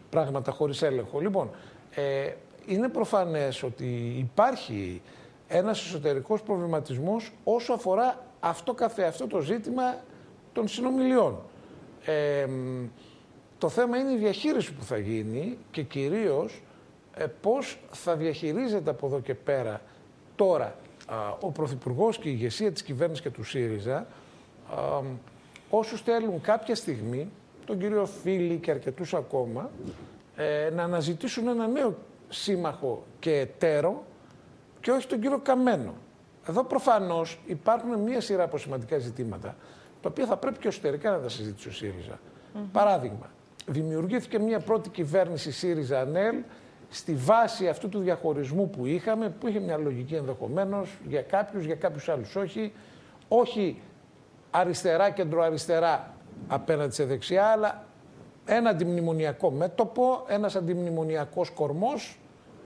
Πράγματα χωρίς έλεγχο. Λοιπόν, ε, είναι προφανές ότι υπάρχει ένας εσωτερικός προβληματισμός όσο αφορά αυτό καθεαυτό το ζήτημα των συνομιλιών. Ε, μ, το θέμα είναι η διαχείριση που θα γίνει και κυρίως ε, πώς θα διαχειρίζεται από εδώ και πέρα τώρα α, ο Πρωθυπουργός και η ηγεσία της κυβέρνησης και του ΣΥΡΙΖΑ α, όσους θέλουν κάποια στιγμή, τον κύριο Φίλη και αρκετούς ακόμα, ε, να αναζητήσουν ένα νέο σύμμαχο και εταίρο και όχι τον κύριο Καμένο. Εδώ προφανώς υπάρχουν μία σειρά από σημαντικά ζητήματα, τα οποία θα πρέπει και εσωτερικά να τα συζητήσει ο ΣΥΡΙΖΑ. Παράδειγμα, δημιουργήθηκε μια πρώτη κυβέρνηση ΣΥΡΙΖΑ-ΑΝΕΛ στη βάση αυτού του διαχωρισμού που είχαμε, που είχε μια λογική ενδεχομένως για κάποιους, για κάποιους άλλους όχι. Όχι αριστερά, κεντροαριστερά απέναντι σε δεξιά, αλλά ένα αντιμνημονιακό μέτωπο, ένας αντιμνημονιακός κορμός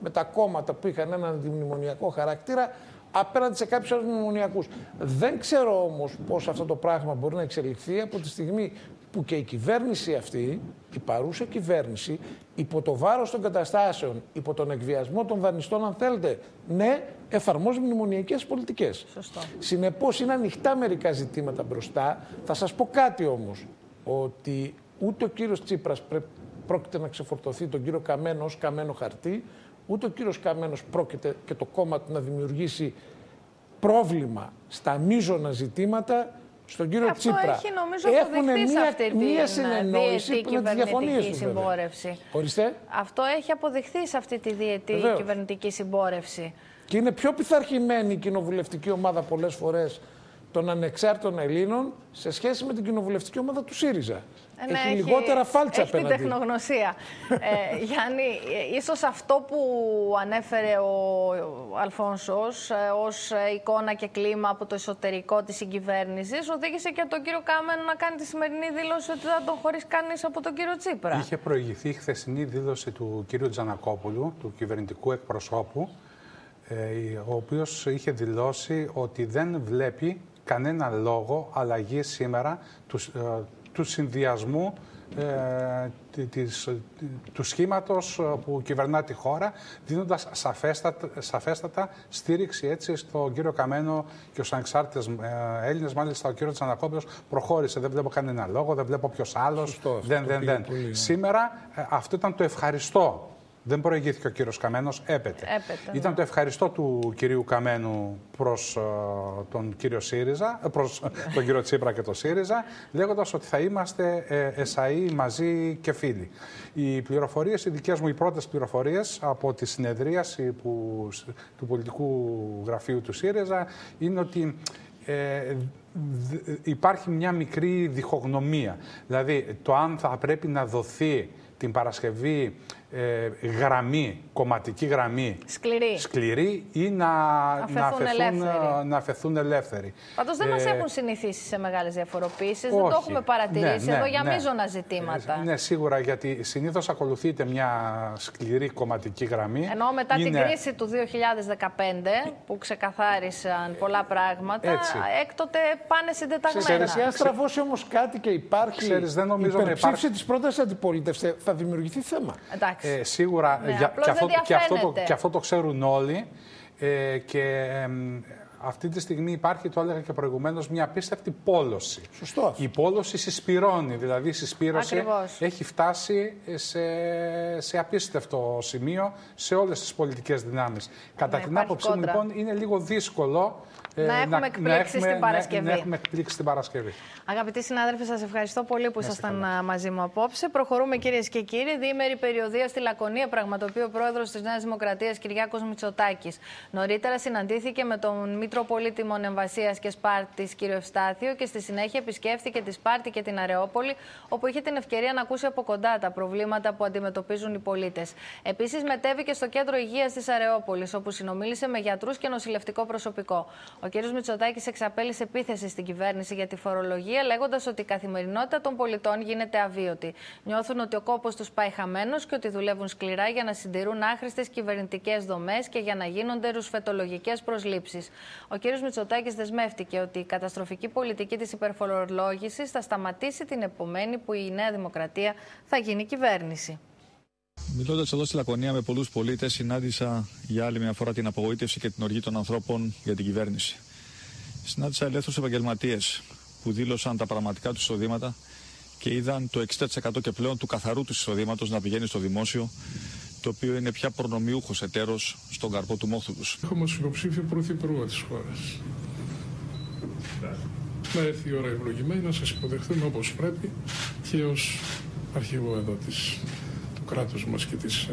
με τα κόμματα που είχαν έναν αντιμνημονιακό χαρακτήρα, απέναντι σε κάποιους άλλους μνημονιακού. Δεν ξέρω όμως πώς αυτό το πράγμα μπορεί να εξελιχθεί από τη στιγμή που και η κυβέρνηση αυτή, η παρούσα κυβέρνηση, υπό το βάρος των καταστάσεων, υπό τον εκβιασμό των δανειστών, αν θέλετε, ναι, εφαρμόζει μνημονιακές πολιτικές. Σωστό. Συνεπώς είναι ανοιχτά μερικά ζητήματα μπροστά. Θα σας πω κάτι όμως, ότι ούτε ο κύριος Τσίπρας πρέ- πρόκειται να ξεφορτωθεί τον κύριο Καμένο ως καμένο χαρτί, ούτε ο κύριος Καμένος πρόκειται και το κόμμα του να δημιουργήσει πρόβλημα στα μείζωνα ζητήματα στον κύριο Αυτό Τσίπρα. έχει νομίζω Έχουν αποδειχθεί σε μία, αυτή την μία ε, συνεννόηση διετή με τις διαφωνίες κυβερνητική τους βέβαια. συμπόρευση. Ορίστε. Αυτό έχει αποδειχθεί σε αυτή τη διετή Βεβαίως. κυβερνητική συμπόρευση. Και είναι πιο πειθαρχημένη η κοινοβουλευτική ομάδα πολλές φορές των ανεξάρτητων Ελλήνων σε σχέση με την κοινοβουλευτική ομάδα του ΣΥΡΙΖΑ. Ε, ναι, έχει, λιγότερα φάλτσα έχει την απέναντι. τεχνογνωσία. ε, Γιάννη, ε, ίσως αυτό που ανέφερε ο ο Αλφόνσος ε, ως ε, εικόνα και κλίμα από το εσωτερικό της συγκυβέρνησης οδήγησε και τον κύριο Κάμενο να κάνει τη σημερινή δήλωση ότι δεν τον χωρίς κανείς από τον κύριο Τσίπρα. Είχε προηγηθεί η χθεσινή δήλωση του κύριου Τζανακόπουλου, του κυβερνητικού εκπροσώπου, ε, ο οποίος είχε δηλώσει ότι δεν βλέπει κανένα λόγο αλλαγής σήμερα τους, ε, του συνδυασμού ε, τη- της, ε, του σχήματος ε, που κυβερνά τη χώρα, δίνοντας σαφέστατα, σαφέστατα στήριξη έτσι στον κύριο Καμένο και στους ανεξάρτητες ε, Έλληνες. Μάλιστα ο κύριος Τζανακόπουλος προχώρησε. Δεν βλέπω κανένα λόγο, δεν βλέπω ποιος άλλος. Δεν, το δεν, πήγε δεν. πολύ, ναι. Σήμερα ε, αυτό ήταν το ευχαριστώ. Δεν προηγήθηκε ο κύριος Καμένος, έπεται. Έπεται, ναι. Ήταν το ευχαριστώ του κυρίου Καμένου προς ε, τον κύριο ΣΥΡΙΖΑ, ε, προς τον κύριο Τσίπρα και τον ΣΥΡΙΖΑ, λέγοντας ότι θα είμαστε ε, εσαΐ μαζί και φίλοι. Οι πληροφορίες, οι δικές μου οι πρώτες πληροφορίες από τη συνεδρίαση που, του πολιτικού γραφείου του ΣΥΡΙΖΑ είναι ότι ε, δ- υπάρχει μια μικρή διχογνωμία. Δηλαδή, το αν θα πρέπει να δοθεί την Παρασκευή ε, γραμμή, κομματική γραμμή Σκληρή. σκληρή ή να, Αφαιθούν να, αφαιθούν, ελεύθεροι. ε, να αφαιθούν ελεύθεροι. Πάντως δεν μας Ε, έχουν συνηθίσει σε μεγάλες διαφοροποιήσεις, δεν το όχι. έχουμε παρατηρήσει Ναι, εδώ ναι, για ναι. μείζωνα ζητήματα. Ναι, σίγουρα, γιατί συνήθως ακολουθείται μια σκληρή κομματική γραμμή. Ενώ μετά την Είναι- κρίση του 2015 που ξεκαθάρισαν πολλά πράγματα, Έτσι. έκτοτε πάνε συντεταγμένα. Ξέρεις, αν στραβώσει όμως κάτι και υπάρχει Ξέρεις, δεν νομίζω να υπερψήφιση υπάρχει- της πρόταση αντιπολίτευσης, θα δημιουργηθεί θέμα. Εντάξει. Ε, σίγουρα Ναι, για, απλώς και, δεν αυτό, και, αυτό το, διαφαίνεται. και αυτό το ξέρουν όλοι. Ε, και εμ, αυτή τη στιγμή υπάρχει, το έλεγα και προηγουμένως, μια απίστευτη πόλωση. Σωστός. Η πόλωση συσπυρώνει, δηλαδή η συσπήρωση Ακριβώς. έχει φτάσει σε, σε απίστευτο σημείο σε όλες τις πολιτικές δυνάμεις. Κατά Ναι, την υπάρχει άποψή μου κόντρα. λοιπόν είναι λίγο δύσκολο ε, Να έχουμε εκπλήξει στην ναι, Παρασκευή. να έχουμε εκπλήξει την Παρασκευή. Αγαπητοί συνάδελφοι, σας ευχαριστώ πολύ που Να είστε ήσασταν α, μαζί μου απόψε. Προχωρούμε, κυρίες και κύριοι. Διήμερη περιοδία στη Λακωνία πραγματοποιεί ο πρόεδρος της Νέας Δημοκρατίας, Κυριάκος Μητσοτάκης. Νωρίτερα συναντήθηκε με τον Μητροπολίτη Μονεμβασίας και Σπάρτης, κύριο Ευστάθιο, και στη συνέχεια επισκέφθηκε τη Σπάρτη και την Αρεόπολη, όπου είχε την ευκαιρία να ακούσει από κοντά τα προβλήματα που αντιμετωπίζουν οι πολίτες. Επίσης, μετέβηκε στο κέντρο υγείας της Αρεόπολης, όπου συνομίλησε με γιατρούς και νοσηλευτικό προσωπικό. Ο κ. Μητσοτάκης εξαπέλυσε επίθεση στην κυβέρνηση για τη φορολογία, λέγοντας ότι η καθημερινότητα των πολιτών γίνεται αβίωτη. Νιώθουν ότι ο κόπος τους πάει χαμένος και ότι δουλεύουν σκληρά για να συντηρούν άχρηστες κυβερνητικές δομές και για να γίνονται ρουσφετολογικές προσλήψεις. Ο κ. Μητσοτάκης δεσμεύτηκε ότι η καταστροφική πολιτική της υπερφορολόγησης θα σταματήσει την επομένη που η Νέα Δημοκρατία θα γίνει κυβέρνηση. Μιλώντας εδώ στη Λακωνία με πολλούς πολίτες, συνάντησα για άλλη μια φορά την απογοήτευση και την οργή των ανθρώπων για την κυβέρνηση. Συνάντησα ελεύθερους επαγγελματίες που δήλωσαν τα πραγματικά τους εισοδήματα και είδαν το 60% και πλέον του καθαρού του εισοδήματος να πηγαίνει στο δημόσιο, το οποίο είναι πια προνομιούχος εταίρος στον καρπό του μόχθου τους. Έχουμε ως υποψήφιο πρωθυπουργό της χώρας. Να έρθει η ώρα ευλογημένη να σας υποδεχθούμε όπως πρέπει και ως αρχηγό εδώ της, του κράτους μας και της ε,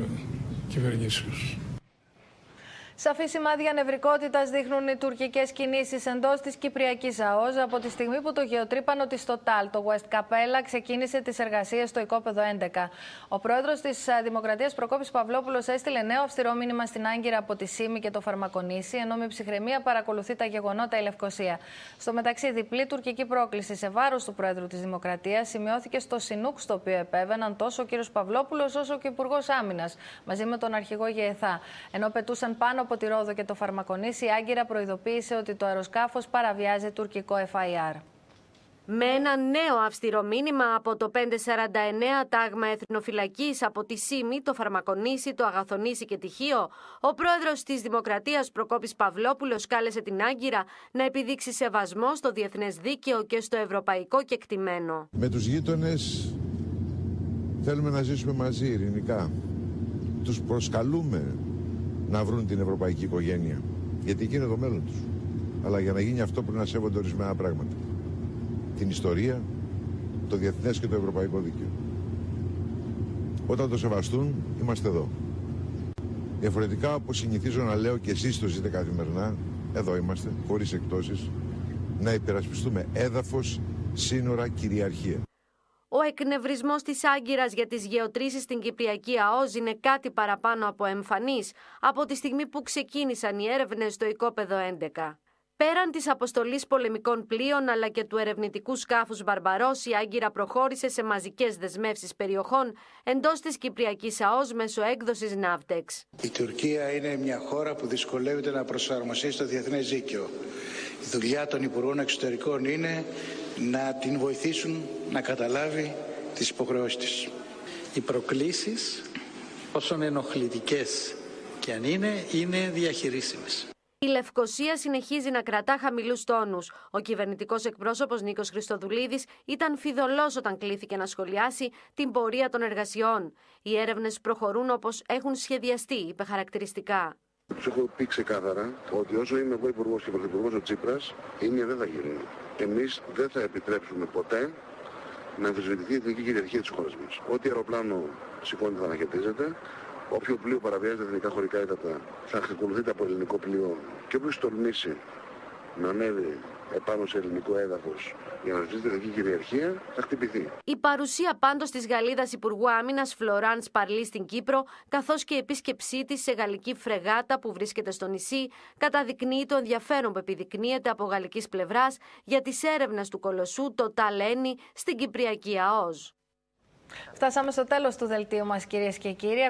κυβερνήσεως. Σαφή σημάδια νευρικότητας δείχνουν οι τουρκικές κινήσεις εντός της Κυπριακής ΑΟΖ από τη στιγμή που το γεωτρύπανο της Total, το West Capella, ξεκίνησε τις εργασίες στο οικόπεδο 11. Ο πρόεδρος της Δημοκρατίας Προκόπης Παυλόπουλος έστειλε νέο αυστηρό μήνυμα στην Άγκυρα από τη ΣΥΜΗ και το Φαρμακονήσι, ενώ με ψυχραιμία παρακολουθεί τα γεγονότα η Λευκοσία. Στο μεταξύ, διπλή τουρκική πρόκληση σε βάρος του πρόεδρου της Δημοκρατίας σημειώθηκε στο Σινούκ, στο οποίο επέβαιναν τόσο ο κ. Παυλόπουλος όσο και ο Υπουργός Άμυνας, μαζί με τον αρχηγό ΓΕΘΑ, ενώ πετούσαν πάνω από τη Ρόδο και το Φαρμακονήσι, η Άγκυρα προειδοποίησε ότι το αεροσκάφος παραβιάζει τουρκικό FIR. Με ένα νέο αυστηρό μήνυμα από το 549 τάγμα εθνοφυλακής από τη ΣΥΜΗ, το Φαρμακονήσι, το Αγαθονήσι και Τυχείο, ο πρόεδρος της Δημοκρατίας Προκόπης Παυλόπουλος κάλεσε την Άγκυρα να επιδείξει σεβασμό στο διεθνές δίκαιο και στο ευρωπαϊκό κεκτημένο. Με τους γείτονες θέλουμε να ζήσουμε μαζί ειρηνικά. Τους προσκαλούμε να βρουν την ευρωπαϊκή οικογένεια. Γιατί εκεί είναι το μέλλον τους. Αλλά για να γίνει αυτό πρέπει να σέβονται ορισμένα πράγματα την ιστορία, το διεθνές και το ευρωπαϊκό δίκαιο. Όταν το σεβαστούν, είμαστε εδώ. Διαφορετικά, όπως συνηθίζω να λέω και εσείς το ζείτε καθημερινά, εδώ είμαστε, χωρίς εκτόσεις, να υπερασπιστούμε έδαφος, σύνορα, κυριαρχία. Ο εκνευρισμός της Άγκυρας για τις γεωτρήσεις στην Κυπριακή ΑΟΖ είναι κάτι παραπάνω από εμφανής από τη στιγμή που ξεκίνησαν οι έρευνες στο οικόπεδο 11. Πέραν της αποστολής πολεμικών πλοίων αλλά και του ερευνητικού σκάφους Μπαρμπαρός, η Άγκυρα προχώρησε σε μαζικές δεσμεύσεις περιοχών εντός της Κυπριακής ΑΟΣ μέσω έκδοσης Ναύτεξ. Η Τουρκία είναι μια χώρα που δυσκολεύεται να προσαρμοστεί στο διεθνές δίκαιο. Η δουλειά των Υπουργών Εξωτερικών είναι να την βοηθήσουν να καταλάβει τις υποχρεώσεις της. Οι προκλήσεις, όσο ενοχλητικές και αν είναι, είναι διαχειρίσιμες. Η Λευκοσία συνεχίζει να κρατά χαμηλούς τόνους. Ο κυβερνητικός εκπρόσωπος Νίκος Χριστοδουλίδης ήταν φιδωλός όταν κλήθηκε να σχολιάσει την πορεία των εργασιών. Οι έρευνες προχωρούν όπως έχουν σχεδιαστεί, είπε χαρακτηριστικά. Τους έχω πει ξεκάθαρα ότι όσο είμαι εγώ υπουργός και πρωθυπουργός ο Τσίπρας, είναι δεν θα γίνει. Εμείς δεν θα επιτρέψουμε ποτέ να αμφισβητηθεί η εθνική κυριαρχία της χώρας μας. Ό,τι αεροπλάνο σηκώνεται θα αναχαιτίζεται, Όποιο πλοίο παραβιάζει τα εθνικά χωρικά ύδατα θα ακολουθείται από ελληνικό πλοίο και όποιος τολμήσει να ανέβει επάνω σε ελληνικό έδαφος για να ζητήσει την εθνική κυριαρχία, θα χτυπηθεί. Η παρουσία πάντως της Γαλλίδας Υπουργού Άμυνας Φλωράν Σπαρλή στην Κύπρο, καθώς και η επίσκεψή της σε γαλλική φρεγάτα που βρίσκεται στο νησί, καταδεικνύει το ενδιαφέρον που επιδεικνύεται από γαλλικής πλευράς για τις έρευνες του κολοσσού το Ταλένι στην Κυπριακή ΑΟΖ. Φτάσαμε στο τέλος του δελτίου μας κυρίες και κύριοι.